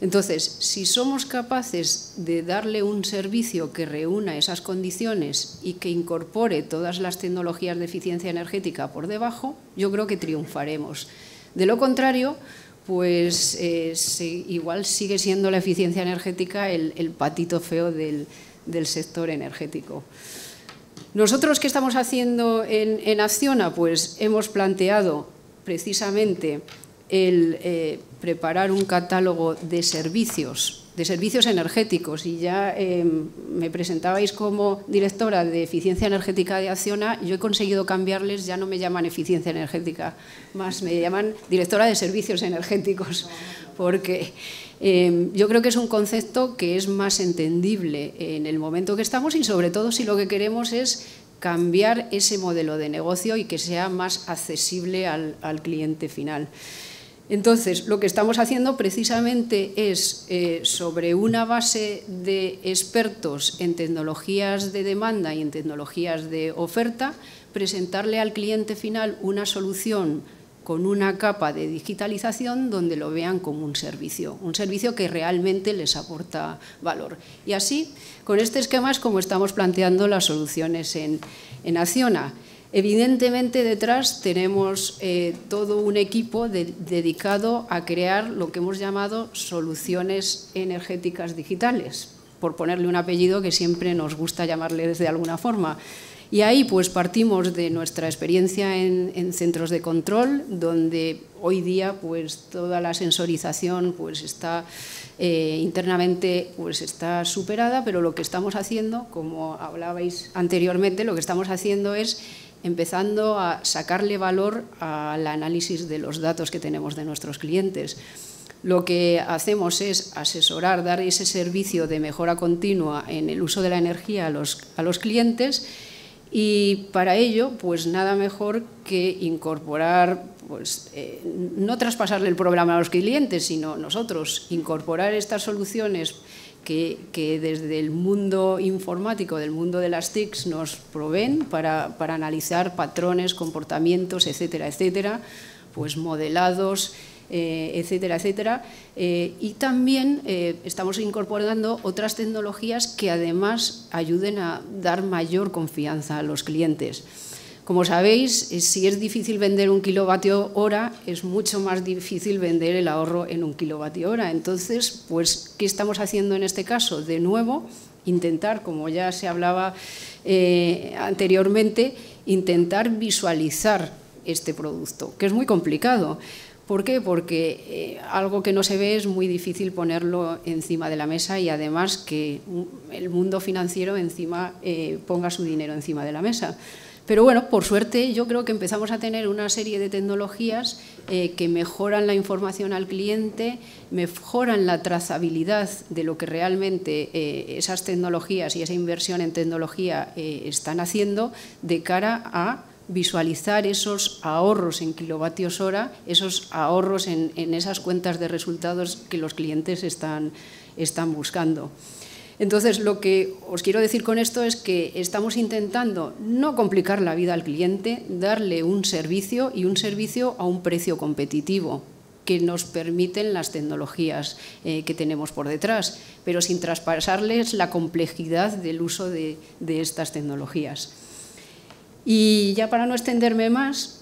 Entonces, si somos capaces de darle un servicio que reúna esas condiciones y que incorpore todas las tecnologías de eficiencia energética por debajo, yo creo que triunfaremos. De lo contrario, pues eh, igual sigue siendo la eficiencia energética el, patito feo del, sector energético. Nosotros, ¿qué estamos haciendo en, en Acciona? Pues hemos planteado precisamente el eh, preparar un catálogo de servicios, de servicios energéticos. Y ya em, me presentabais como directora de eficiencia energética de Acciona, yo he conseguido cambiarles, ya no me llaman eficiencia energética, más me llaman directora de servicios energéticos, porque em, yo creo que es un concepto que es más entendible en el momento que estamos y sobre todo si lo que queremos es cambiar ese modelo de negocio y que sea más accesible al cliente final. Entonces, lo que estamos haciendo precisamente es, eh, sobre una base de expertos en tecnologías de demanda y en tecnologías de oferta, presentarle al cliente final una solución con una capa de digitalización donde lo vean como un servicio, un servicio que realmente les aporta valor. Y así, con este esquema es como estamos planteando las soluciones en, en. Evidentemente detrás tenemos eh, todo un equipo dedicado a crear lo que hemos llamado soluciones energéticas digitales, por ponerle un apellido que siempre nos gusta llamarle de alguna forma. Y ahí pues partimos de nuestra experiencia en, centros de control, donde hoy día pues toda la sensorización pues está eh, internamente pues está superada, pero lo que estamos haciendo, como hablabais anteriormente, lo que estamos haciendo es empezando a sacarle valor al análisis de los datos que tenemos de nuestros clientes. Lo que hacemos es asesorar, dar ese servicio de mejora continua en el uso de la energía a los, a los clientes y para ello, pues nada mejor que incorporar, pues eh, no traspasarle el programa a los clientes, sino nosotros incorporar estas soluciones que, desde el mundo informático, del mundo de las TICs, nos proveen para, para analizar patrones, comportamientos, etcétera, etcétera, pues modelados, eh, etcétera, etcétera. Eh, y también eh, estamos incorporando otras tecnologías que además ayuden a dar mayor confianza a los clientes. Como sabéis, si es difícil vender un kilovatio hora, es mucho más difícil vender el ahorro en un kilovatio hora. Entonces, pues, ¿qué estamos haciendo en este caso? De nuevo, intentar, como ya se hablaba anteriormente, intentar visualizar este producto, que es muy complicado. ¿Por qué? Porque eh, algo que no se ve es muy difícil ponerlo encima de la mesa y además que el mundo financiero encima eh, ponga su dinero encima de la mesa. Pero bueno, por suerte yo creo que empezamos a tener una serie de tecnologías eh, que mejoran la información al cliente, mejoran la trazabilidad de lo que realmente esas tecnologías y esa inversión en tecnología están haciendo de cara a visualizar esos ahorros en kilovatios hora, esos ahorros en, esas cuentas de resultados que los clientes están buscando. Entonces, lo que os quiero decir con esto es que estamos intentando no complicar la vida al cliente, darle un servicio y un servicio a un precio competitivo que nos permiten las tecnologías eh, que tenemos por detrás, pero sin traspasarles la complejidad del uso de estas tecnologías. Y ya para no extenderme más,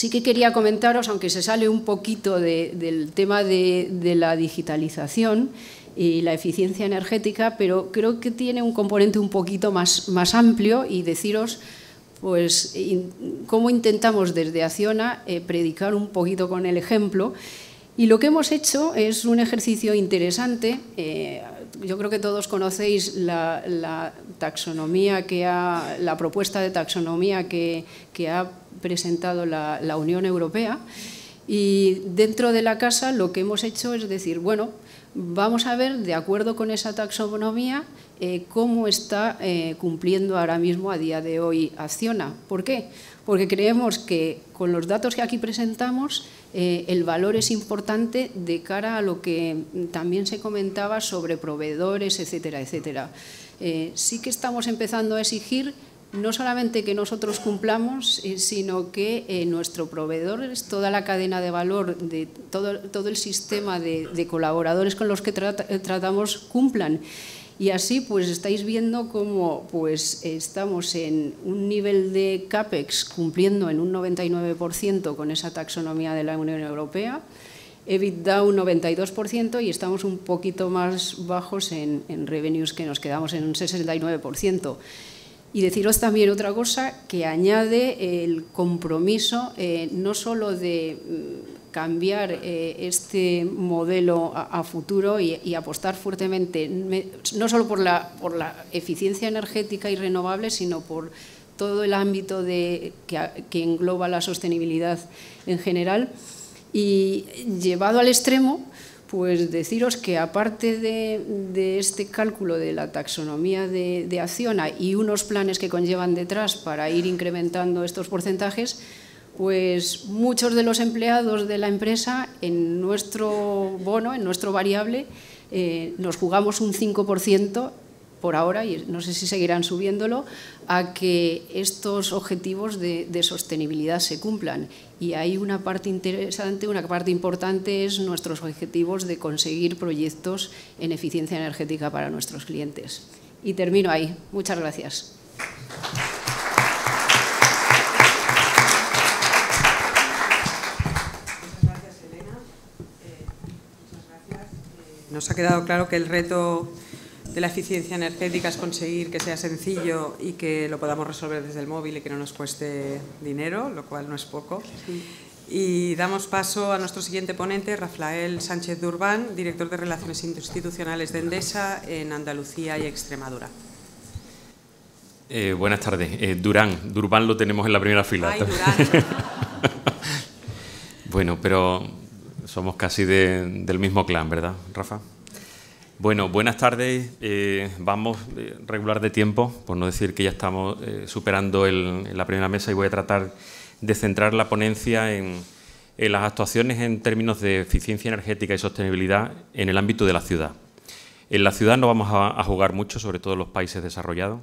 sí que quería comentaros, aunque se sale un poquito del tema de, la digitalización y la eficiencia energética, pero creo que tiene un componente un poquito más, más amplio y deciros pues, cómo intentamos desde Acciona eh, predicar un poquito con el ejemplo. Y lo que hemos hecho es un ejercicio interesante. Eh, yo creo que todos conocéis la, taxonomía que ha, la propuesta de taxonomía que, ha presentado la, Unión Europea. Y dentro de la casa lo que hemos hecho es decir, bueno, vamos a ver, de acuerdo con esa taxonomía, eh, cómo está eh, cumpliendo ahora mismo a día de hoy Acciona. ¿Por qué? Porque creemos que con los datos que aquí presentamos eh, el valor es importante de cara a lo que también se comentaba sobre proveedores, etcétera, etcétera. Sí que estamos empezando a exigir no solamente que nosotros cumplamos, eh, sino que nuestro proveedor, toda la cadena de valor, de todo, todo el sistema de, colaboradores con los que tratamos, cumplan. Y así pues estáis viendo cómo pues, estamos en un nivel de CAPEX cumpliendo en un 99% con esa taxonomía de la Unión Europea, EBITDA un 92% y estamos un poquito más bajos en, revenues que nos quedamos en un 69%. Y deciros también otra cosa que añade el compromiso eh, no solo de mm, cambiar eh, este modelo a, futuro y, apostar fuertemente, no solo por la, por la eficiencia energética y renovable, sino por todo el ámbito de, que, engloba la sostenibilidad en general. Y llevado al extremo, pues deciros que aparte de, este cálculo de la taxonomía de, de Acciona y unos planes que conllevan detrás para ir incrementando estos porcentajes, pues muchos de los empleados de la empresa en nuestro bono, en nuestro variable, eh, nos jugamos un 5% por ahora, y no sé si seguirán subiéndolo, a que estos objetivos de, sostenibilidad se cumplan. Y hay una parte interesante, una parte importante es nuestros objetivos de conseguir proyectos en eficiencia energética para nuestros clientes. Y termino ahí. Muchas gracias. nos ha quedado claro que el reto de la eficiencia energética es conseguir que sea sencillo y que lo podamos resolver desde el móvil y que no nos cueste dinero, lo cual no es poco. Y damos paso a nuestro siguiente ponente, Rafael Sánchez Durbán, director de Relaciones Institucionales de Endesa en Andalucía y Extremadura. Eh, buenas tardes. Eh, Durán, Durbán lo tenemos en la primera fila. Ay, Durán. bueno, pero somos casi del mismo clan, ¿verdad, Rafa? Bueno, buenas tardes. Eh, vamos eh, regular de tiempo, por no decir que ya estamos eh, superando la primera mesa y voy a tratar de centrar la ponencia en, las actuaciones en términos de eficiencia energética y sostenibilidad en el ámbito de la ciudad. En la ciudad no vamos a, jugar mucho, sobre todo en los países desarrollados,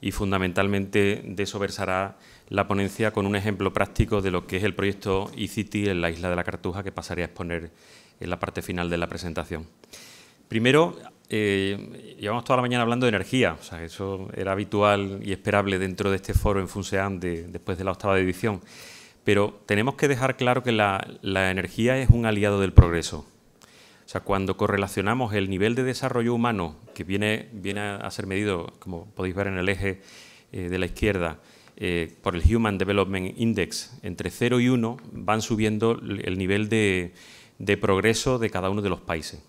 y fundamentalmente de eso versará la ponencia con un ejemplo práctico de lo que es el proyecto eCity en la isla de la Cartuja, que pasaré a exponer en la parte final de la presentación. Primero, eh, llevamos toda la mañana hablando de energía, o sea, eso era habitual y esperable dentro de este foro en Funsean después de la octava edición, pero tenemos que dejar claro que la, energía es un aliado del progreso. O sea, cuando correlacionamos el nivel de desarrollo humano, que viene, viene a ser medido, como podéis ver en el eje eh, de la izquierda, eh, por el Human Development Index, entre 0 y 1 van subiendo el nivel de progreso de cada uno de los países.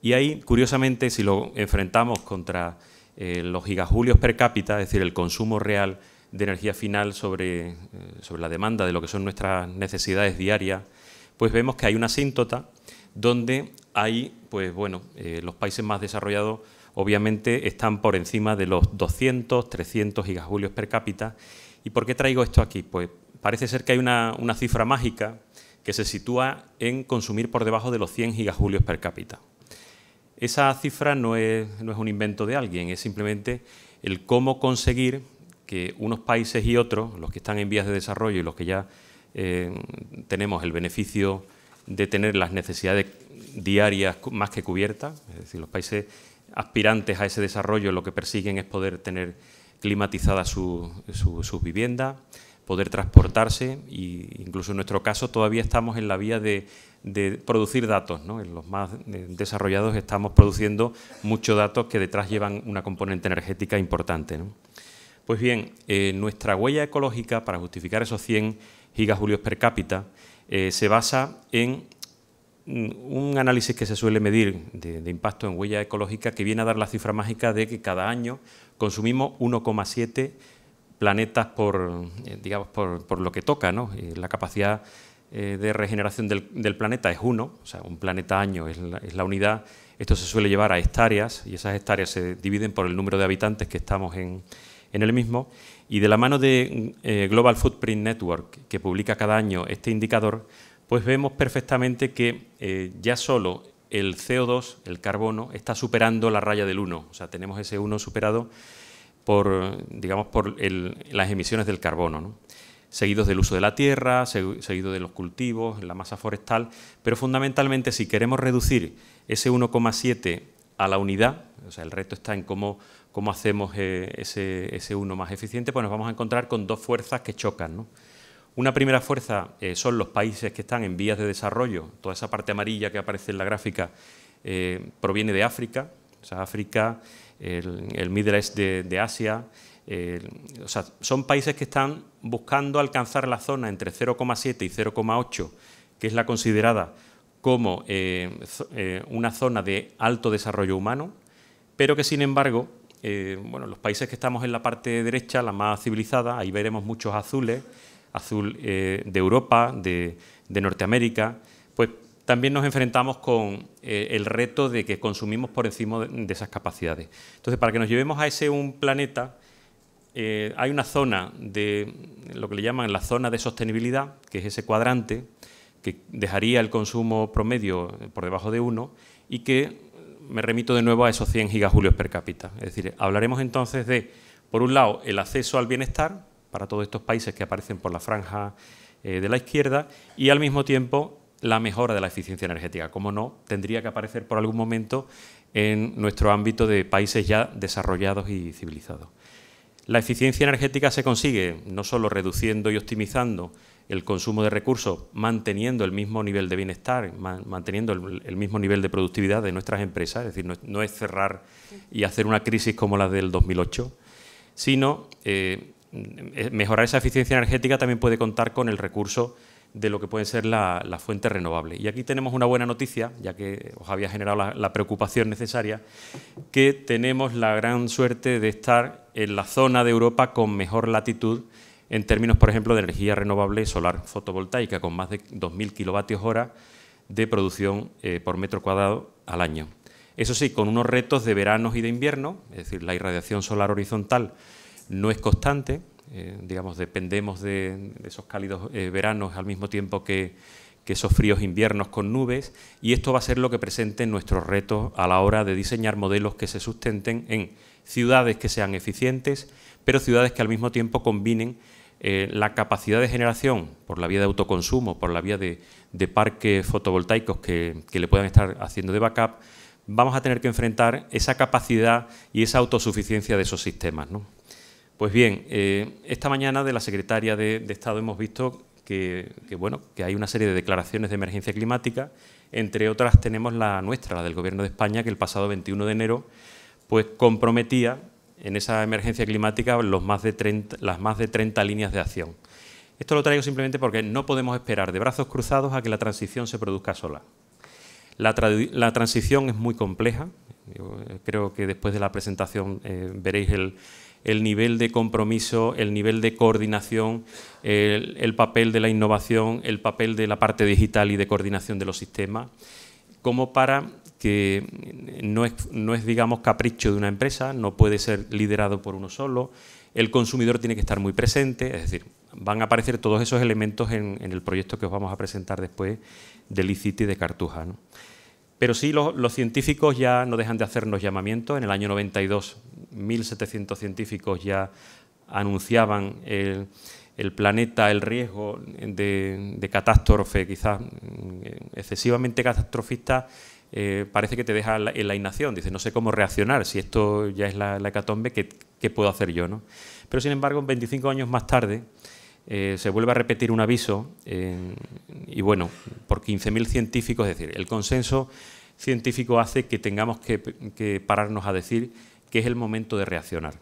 Y ahí, curiosamente, si lo enfrentamos contra eh, los gigajulios per cápita, es decir, el consumo real de energía final sobre, eh, sobre la demanda de lo que son nuestras necesidades diarias, pues vemos que hay una asíntota donde hay, pues bueno, eh, los países más desarrollados obviamente están por encima de los 200, 300 gigajulios per cápita. ¿Y por qué traigo esto aquí? Pues parece ser que hay una, una cifra mágica que se sitúa en consumir por debajo de los 100 gigajulios per cápita. Esa cifra no es, un invento de alguien, es simplemente el cómo conseguir que unos países y otros, los que están en vías de desarrollo y los que ya eh, tenemos el beneficio de tener las necesidades diarias más que cubiertas, es decir, los países aspirantes a ese desarrollo lo que persiguen es poder tener climatizadas sus su, viviendas, poder transportarse e incluso en nuestro caso todavía estamos en la vía de de producir datos. ¿no? En los más eh, desarrollados estamos produciendo muchos datos que detrás llevan una componente energética importante. Pues bien, eh, nuestra huella ecológica, para justificar esos 100 gigajulios per cápita, eh, se basa en mm, un análisis que se suele medir de, impacto en huella ecológica que viene a dar la cifra mágica de que cada año consumimos 1,7 planetas por, digamos, por, por, lo que toca, ¿no? la capacidad eh, de regeneración del, planeta es uno, o sea, un planeta año es la, unidad. Esto se suele llevar a hectáreas y esas hectáreas se dividen por el número de habitantes que estamos en, el mismo. Y de la mano de eh, Global Footprint Network, que publica cada año este indicador, pues vemos perfectamente que eh, ya solo el CO2, el carbono, está superando la raya del 1. O sea, tenemos ese 1 superado por, digamos, por las emisiones del carbono. ¿no? Seguidos del uso de la tierra, seguido de los cultivos, la masa forestal, pero fundamentalmente si queremos reducir ese 1,7 a la unidad, o sea, el reto está en cómo, cómo hacemos eh, ese, ese 1 más eficiente, pues nos vamos a encontrar con dos fuerzas que chocan. Una primera fuerza eh, son los países que están en vías de desarrollo, toda esa parte amarilla que aparece en la gráfica eh, proviene de África, o sea, África, el, Middle East de Asia, eh, o sea, son países que están buscando alcanzar la zona entre 0,7 y 0,8, que es la considerada como eh, eh, una zona de alto desarrollo humano, pero que sin embargo, bueno, los países que estamos en la parte derecha, la más civilizada, ahí veremos muchos azules, azul de Europa, de, Norteamérica, pues también nos enfrentamos con el reto de que consumimos por encima de, de, esas capacidades. Entonces, para que nos llevemos a ese un planeta eh, hay una zona de lo que le llaman la zona de sostenibilidad, que es ese cuadrante, que dejaría el consumo promedio por debajo de 1 y que me remito de nuevo a esos 100 gigajulios per cápita. Es decir, hablaremos entonces de, por un lado, el acceso al bienestar para todos estos países que aparecen por la franja eh, de la izquierda y al mismo tiempo la mejora de la eficiencia energética. Como no, tendría que aparecer por algún momento en nuestro ámbito de países ya desarrollados y civilizados. La eficiencia energética se consigue no solo reduciendo y optimizando el consumo de recursos, manteniendo el mismo nivel de bienestar, manteniendo el, mismo nivel de productividad de nuestras empresas, es decir, no, es cerrar y hacer una crisis como la del 2008, sino eh, mejorar esa eficiencia energética también puede contar con el recurso de lo que pueden ser las la fuentes renovables. Y aquí tenemos una buena noticia, ya que os había generado la, preocupación necesaria, que tenemos la gran suerte de estar en la zona de Europa con mejor latitud en términos, por ejemplo, de energía renovable solar fotovoltaica, con más de 2.000 kilovatios hora de producción eh, por metro cuadrado al año. Eso sí, con unos retos de veranos y de invierno, es decir, la irradiación solar horizontal no es constante, eh, digamos, dependemos de, esos cálidos eh, veranos al mismo tiempo que, esos fríos inviernos con nubes, y esto va a ser lo que presenten nuestros retos a la hora de diseñar modelos que se sustenten en ciudades que sean eficientes, pero ciudades que al mismo tiempo combinen eh, la capacidad de generación por la vía de autoconsumo, por la vía de, parques fotovoltaicos que, que, le puedan estar haciendo de backup, vamos a tener que enfrentar esa capacidad y esa autosuficiencia de esos sistemas. ¿no? Pues bien, eh, esta mañana de la Secretaria de, Estado hemos visto que, bueno, que hay una serie de declaraciones de emergencia climática, entre otras tenemos la nuestra, la del Gobierno de España, que el pasado 21 de enero pues, comprometía en esa emergencia climática las más de 30 líneas de acción. Esto lo traigo simplemente porque no podemos esperar de brazos cruzados a que la transición se produzca sola. La, transición es muy compleja. Eh, creo que después de la presentación eh, veréis el nivel de compromiso, el nivel de coordinación, el, papel de la innovación, el papel de la parte digital y de coordinación de los sistemas, como para que no es, no es, digamos, capricho de una empresa, no puede ser liderado por uno solo, el consumidor tiene que estar muy presente, es decir, van a aparecer todos esos elementos en, el proyecto que os vamos a presentar después del Licity de Cartuja. Pero sí, los, científicos ya no dejan de hacernos llamamientos. En el año 92, 1.700 científicos ya anunciaban el, planeta, el riesgo de, catástrofe, quizás mm, excesivamente catastrofista, eh, parece que te deja en la inacción. Dice, no sé cómo reaccionar, si esto ya es la, hecatombe, ¿qué, puedo hacer yo? ¿no? Pero sin embargo, 25 años más tarde, eh, se vuelve a repetir un aviso y bueno, por 15.000 científicos, es decir, el consenso científico hace que tengamos que, pararnos a decir que es el momento de reaccionar.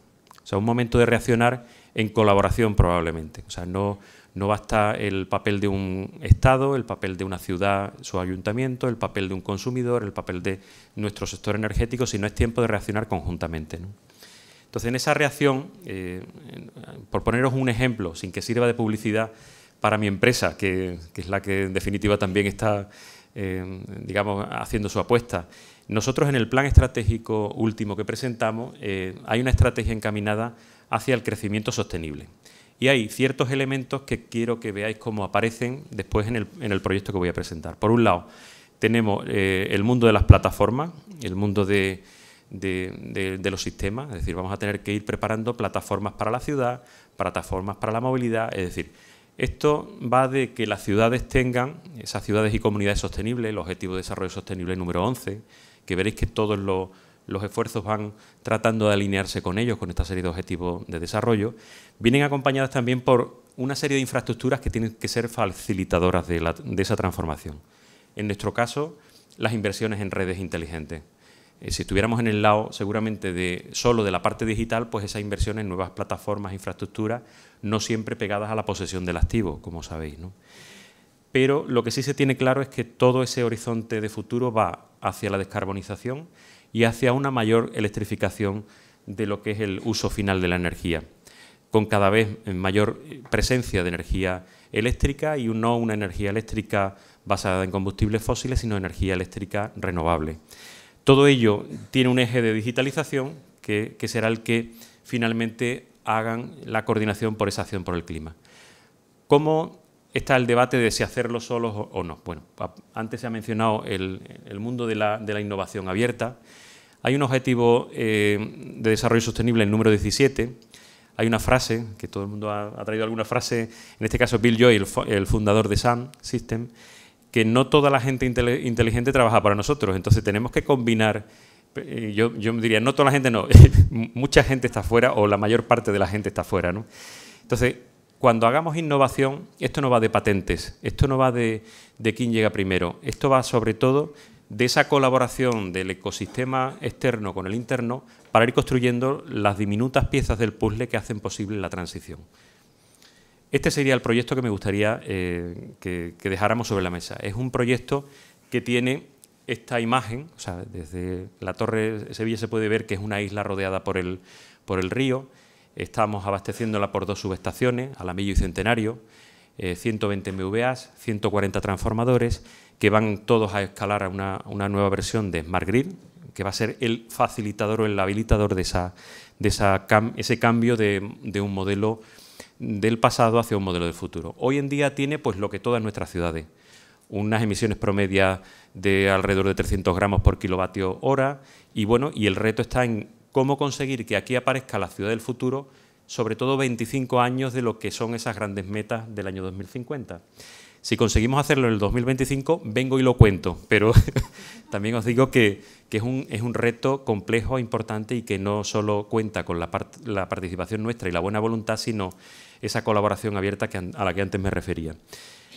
O sea, un momento de reaccionar en colaboración probablemente. O sea, no, no basta el papel de un Estado, el papel de una ciudad, su ayuntamiento, el papel de un consumidor, el papel de nuestro sector energético, sino es tiempo de reaccionar conjuntamente. Entonces, en esa reacción, eh, por poneros un ejemplo, sin que sirva de publicidad para mi empresa, que, es la que en definitiva también está, eh, digamos, haciendo su apuesta, nosotros en el plan estratégico último que presentamos eh, hay una estrategia encaminada hacia el crecimiento sostenible. Y hay ciertos elementos que quiero que veáis cómo aparecen después en el, proyecto que voy a presentar. Por un lado, tenemos el mundo de las plataformas, el mundo de, de, los sistemas, es decir, vamos a tener que ir preparando plataformas para la ciudad, plataformas para la movilidad, es decir, esto va de que las ciudades tengan, esas ciudades y comunidades sostenibles, el Objetivo de Desarrollo Sostenible número 11, que veréis que todos los, los esfuerzos van tratando de alinearse con ellos, con esta serie de objetivos de desarrollo, vienen acompañadas también por una serie de infraestructuras que tienen que ser facilitadoras de, esa transformación. En nuestro caso, las inversiones en redes inteligentes. Eh, si estuviéramos en el lado seguramente de solo de la parte digital, pues esa inversión en nuevas plataformas, infraestructuras, no siempre pegadas a la posesión del activo, como sabéis. Pero lo que sí se tiene claro es que todo ese horizonte de futuro va hacia la descarbonización y hacia una mayor electrificación de lo que es el uso final de la energía, con cada vez mayor presencia de energía eléctrica y no una energía eléctrica basada en combustibles fósiles, sino energía eléctrica renovable. Todo ello tiene un eje de digitalización que, será el que finalmente hagan la coordinación por esa acción por el clima. ¿Cómo está el debate de si hacerlo solos o no? Bueno, antes se ha mencionado el, mundo de la, innovación abierta. Hay un objetivo eh, de desarrollo sostenible, el número 17. Hay una frase, que todo el mundo ha, traído alguna frase, en este caso Bill Joy, el fundador de SAM System, que no toda la gente inteligente trabaja para nosotros, entonces tenemos que combinar yo, yo diría, no toda la gente no, mucha gente está fuera o la mayor parte de la gente está fuera. ¿no? Entonces, cuando hagamos innovación, esto no va de patentes, esto no va de, quién llega primero, esto va sobre todo de esa colaboración del ecosistema externo con el interno para ir construyendo las diminutas piezas del puzzle que hacen posible la transición. Este sería el proyecto que me gustaría eh, que, dejáramos sobre la mesa. Es un proyecto que tiene esta imagen, o sea, desde la Torre Sevilla se puede ver que es una isla rodeada por el, por el río. Estamos abasteciéndola por dos subestaciones, Alamillo y Centenario, 120 MVAs, 140 transformadores, que van todos a escalar a una, nueva versión de Smart Grid, que va a ser el facilitador o el habilitador de, esa, de esa ese cambio de, un modelo del pasado hacia un modelo del futuro. Hoy en día tiene pues lo que todas nuestras ciudades, unas emisiones promedias de alrededor de 300 gramos por kilovatio hora y bueno, y el reto está en cómo conseguir que aquí aparezca la ciudad del futuro, sobre todo 25 años de lo que son esas grandes metas del año 2050. Si conseguimos hacerlo en el 2025, vengo y lo cuento, pero también os digo que, es, un, reto complejo, importante y que no solo cuenta con la, la participación nuestra y la buena voluntad, sino esa colaboración abierta a la que antes me refería.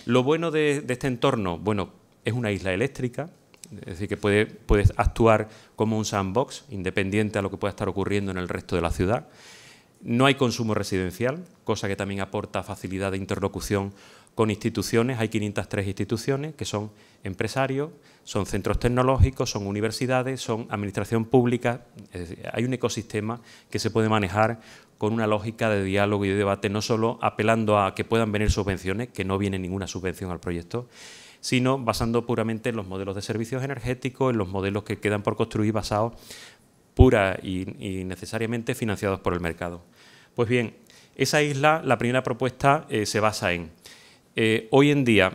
Lo bueno de, este entorno, bueno, es una isla eléctrica, es decir, que puede, actuar como un sandbox, independiente a lo que pueda estar ocurriendo en el resto de la ciudad. No hay consumo residencial, cosa que también aporta facilidad de interlocución con instituciones. Hay 503 instituciones que son empresarios, son centros tecnológicos, son universidades, son administración pública. hay un ecosistema que se puede manejar con una lógica de diálogo y de debate, no solo apelando a que puedan venir subvenciones, que no viene ninguna subvención al proyecto, sino basando puramente en los modelos de servicios energéticos, en los modelos que quedan por construir basados pura y, necesariamente financiados por el mercado. Pues bien, esa isla, la primera propuesta eh, se basa en, eh, hoy en día,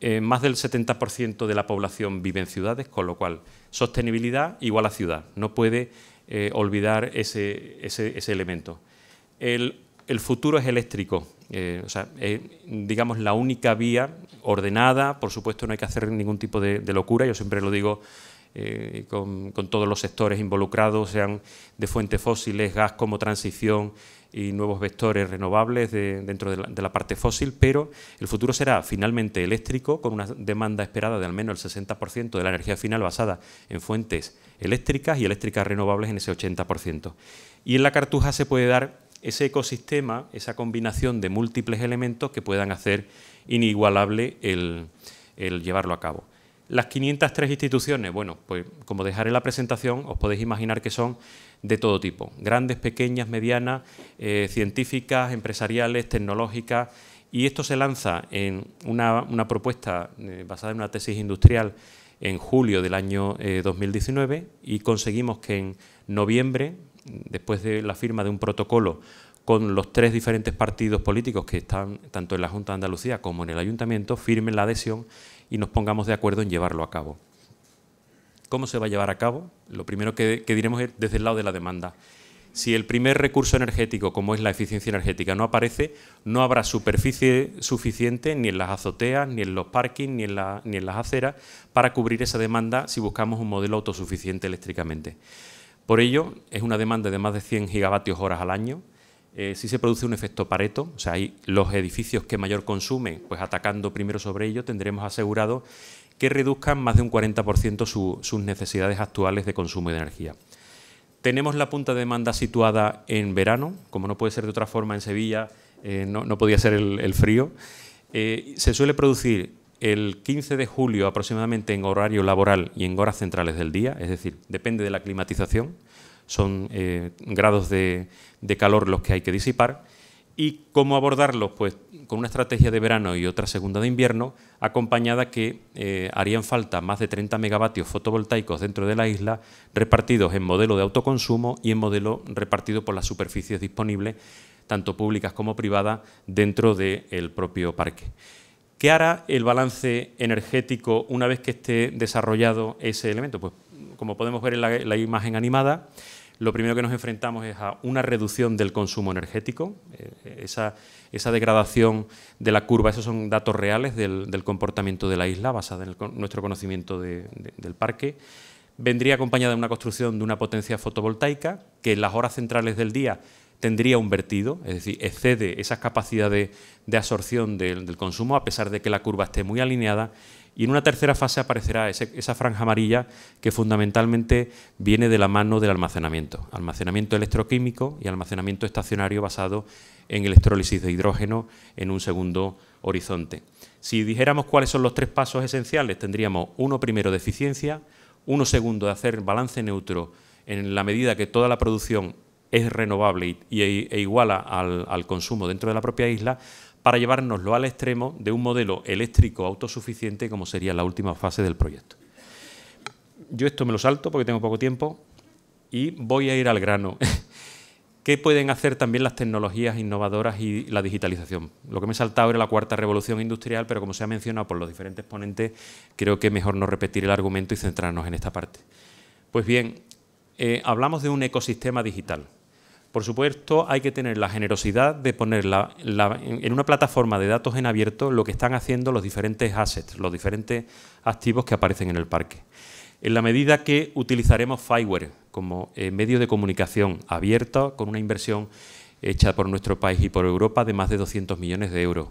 eh, más del 70% de la población vive en ciudades, con lo cual sostenibilidad igual a ciudad. No puede olvidar ese, ese elemento. El, futuro es eléctrico, eh, o sea, digamos la única vía ordenada, por supuesto no hay que hacer ningún tipo de, locura, yo siempre lo digo eh, con, todos los sectores involucrados, sean de fuentes fósiles, gas como transición y nuevos vectores renovables dentro de la, de la, parte fósil, pero el futuro será finalmente eléctrico, con una demanda esperada de al menos el 60% de la energía final basada en fuentes eléctricas y eléctricas renovables en ese 80%. Y en la cartuja se puede dar ese ecosistema, esa combinación de múltiples elementos que puedan hacer inigualable el, llevarlo a cabo. Las 503 instituciones, bueno, pues como dejaré la presentación, os podéis imaginar que son de todo tipo, grandes, pequeñas, medianas, eh, científicas, empresariales, tecnológicas, y esto se lanza en una, propuesta eh, basada en una tesis industrial en julio del año 2019 eh, y conseguimos que en noviembre después de la firma de un protocolo con los tres diferentes partidos políticos que están tanto en la Junta de Andalucía como en el Ayuntamiento, firmen la adhesión y nos pongamos de acuerdo en llevarlo a cabo. ¿Cómo se va a llevar a cabo? Lo primero que, diremos es desde el lado de la demanda. Si el primer recurso energético, como es la eficiencia energética, no aparece, no habrá superficie suficiente ni en las azoteas, ni en los parkings, ni ni en las aceras para cubrir esa demanda si buscamos un modelo autosuficiente eléctricamente. Por ello, es una demanda de más de 100 gigavatios horas al año. Eh, si se produce un efecto Pareto, o sea, hay los edificios que mayor consumen, pues atacando primero sobre ello, tendremos asegurado que reduzcan más de un 40% sus necesidades actuales de consumo de energía. Tenemos la punta de demanda situada en verano, como no puede ser de otra forma en Sevilla, eh, no, podía ser el, frío. Eh, se suele producir el 15 de julio aproximadamente en horario laboral y en horas centrales del día, es decir, depende de la climatización, son eh, grados de, calor los que hay que disipar. ¿Y cómo abordarlos? Pues con una estrategia de verano y otra segunda de invierno, acompañada que eh, harían falta más de 30 megavatios fotovoltaicos dentro de la isla, repartidos en modelo de autoconsumo y en modelo repartido por las superficies disponibles, tanto públicas como privadas, dentro del propio parque. ¿Qué hará el balance energético una vez que esté desarrollado ese elemento? Pues como podemos ver en la, imagen animada, lo primero que nos enfrentamos es a una reducción del consumo energético, eh, esa, degradación de la curva, esos son datos reales del, comportamiento de la isla basada en nuestro conocimiento del parque. vendría acompañada de una construcción de una potencia fotovoltaica que en las horas centrales del día tendría un vertido, es decir, excede esas capacidades de absorción del, consumo a pesar de que la curva esté muy alineada y en una tercera fase aparecerá esa franja amarilla que fundamentalmente viene de la mano del almacenamiento, almacenamiento electroquímico y almacenamiento estacionario basado en electrólisis de hidrógeno en un segundo horizonte. Si dijéramos cuáles son los tres pasos esenciales, tendríamos uno primero de eficiencia, uno segundo de hacer balance neutro en la medida que toda la producción es renovable y, e, iguala al, consumo dentro de la propia isla, para llevárnoslo al extremo de un modelo eléctrico autosuficiente como sería la última fase del proyecto. Yo esto me lo salto porque tengo poco tiempo y voy a ir al grano. ¿Qué pueden hacer también las tecnologías innovadoras y la digitalización? Lo que me he saltado era la cuarta revolución industrial, pero como se ha mencionado por los diferentes ponentes, creo que es mejor no repetir el argumento y centrarnos en esta parte. Pues bien, eh, hablamos de un ecosistema digital. Por supuesto, hay que tener la generosidad de poner en una plataforma de datos en abierto lo que están haciendo los diferentes assets, los diferentes activos que aparecen en el parque en la medida que utilizaremos Fireware como eh, medio de comunicación abierto con una inversión hecha por nuestro país y por Europa de más de 200 millones de euros.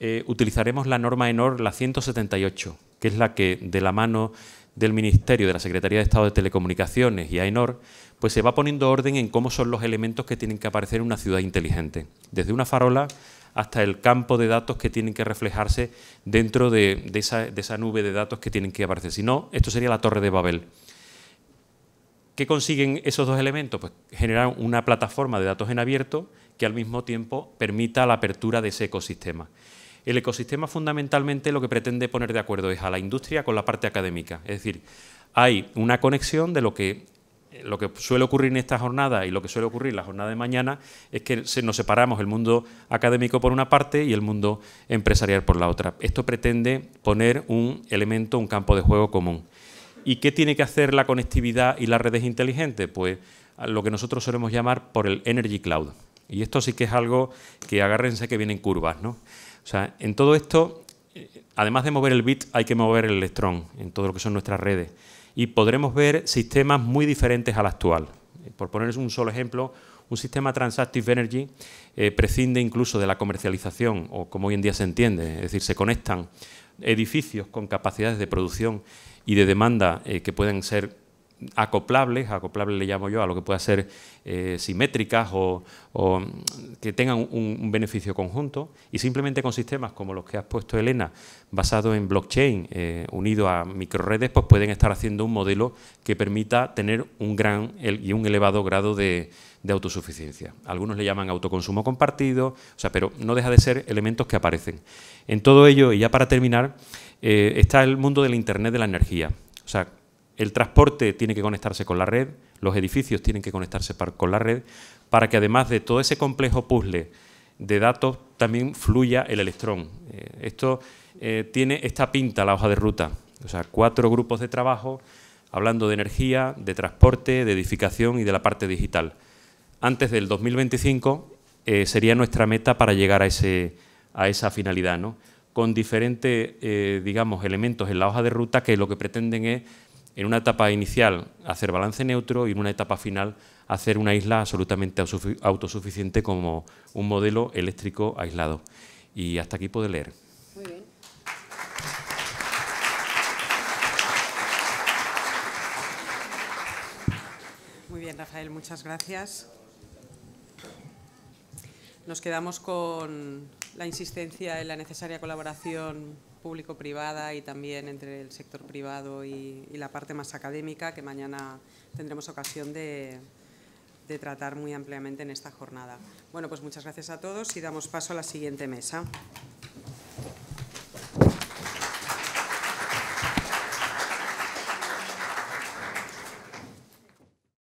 Eh, utilizaremos la norma ENOR, la 178, que es la que, de la mano del Ministerio de la Secretaría de Estado de Telecomunicaciones y AENOR, pues se va poniendo orden en cómo son los elementos que tienen que aparecer en una ciudad inteligente. Desde una farola hasta el campo de datos que tienen que reflejarse dentro de, esa, nube de datos que tienen que aparecer. Si no, esto sería la torre de Babel. ¿Qué consiguen esos dos elementos? Pues generar una plataforma de datos en abierto que al mismo tiempo permita la apertura de ese ecosistema. El ecosistema fundamentalmente lo que pretende poner de acuerdo es a la industria con la parte académica. Es decir, hay una conexión de lo que lo que suele ocurrir en esta jornada y lo que suele ocurrir en la jornada de mañana es que nos separamos el mundo académico por una parte y el mundo empresarial por la otra. Esto pretende poner un elemento, un campo de juego común. ¿Y qué tiene que hacer la conectividad y las redes inteligentes? Pues lo que nosotros solemos llamar por el Energy Cloud. Y esto sí que es algo que agárrense que vienen curvas. ¿no? O sea, en todo esto, eh, además de mover el bit, hay que mover el electrón en todo lo que son nuestras redes y podremos ver sistemas muy diferentes al actual. Por poner un solo ejemplo, un sistema Transactive Energy eh, prescinde incluso de la comercialización, o como hoy en día se entiende, es decir, se conectan edificios con capacidades de producción y de demanda eh, que pueden ser acoplables, acoplables le llamo yo a lo que pueda ser eh, simétricas o, que tengan un, beneficio conjunto y simplemente con sistemas como los que has puesto Elena, basados en blockchain, eh, unido a microredes, pues pueden estar haciendo un modelo que permita tener un gran y un elevado grado de, autosuficiencia. Algunos le llaman autoconsumo compartido, o sea, pero no deja de ser elementos que aparecen. En todo ello, y ya para terminar, eh, está el mundo del Internet de la energía. O sea, el transporte tiene que conectarse con la red, los edificios tienen que conectarse con la red, para que además de todo ese complejo puzzle de datos también fluya el electrón. Eh, esto eh, tiene esta pinta la hoja de ruta, o sea, cuatro grupos de trabajo hablando de energía, de transporte, de edificación y de la parte digital. Antes del 2025 eh, sería nuestra meta para llegar a, ese, a esa finalidad, ¿no? con diferentes digamos, elementos en la hoja de ruta que lo que pretenden es en una etapa inicial hacer balance neutro y en una etapa final hacer una isla absolutamente autosuficiente como un modelo eléctrico aislado. Y hasta aquí puedo leer. Muy bien. Muy bien, Rafael, muchas gracias. Nos quedamos con la insistencia en la necesaria colaboración público-privada y también entre el sector privado y, la parte más académica, que mañana tendremos ocasión de tratar muy ampliamente en esta jornada. Bueno, pues muchas gracias a todos y damos paso a la siguiente mesa.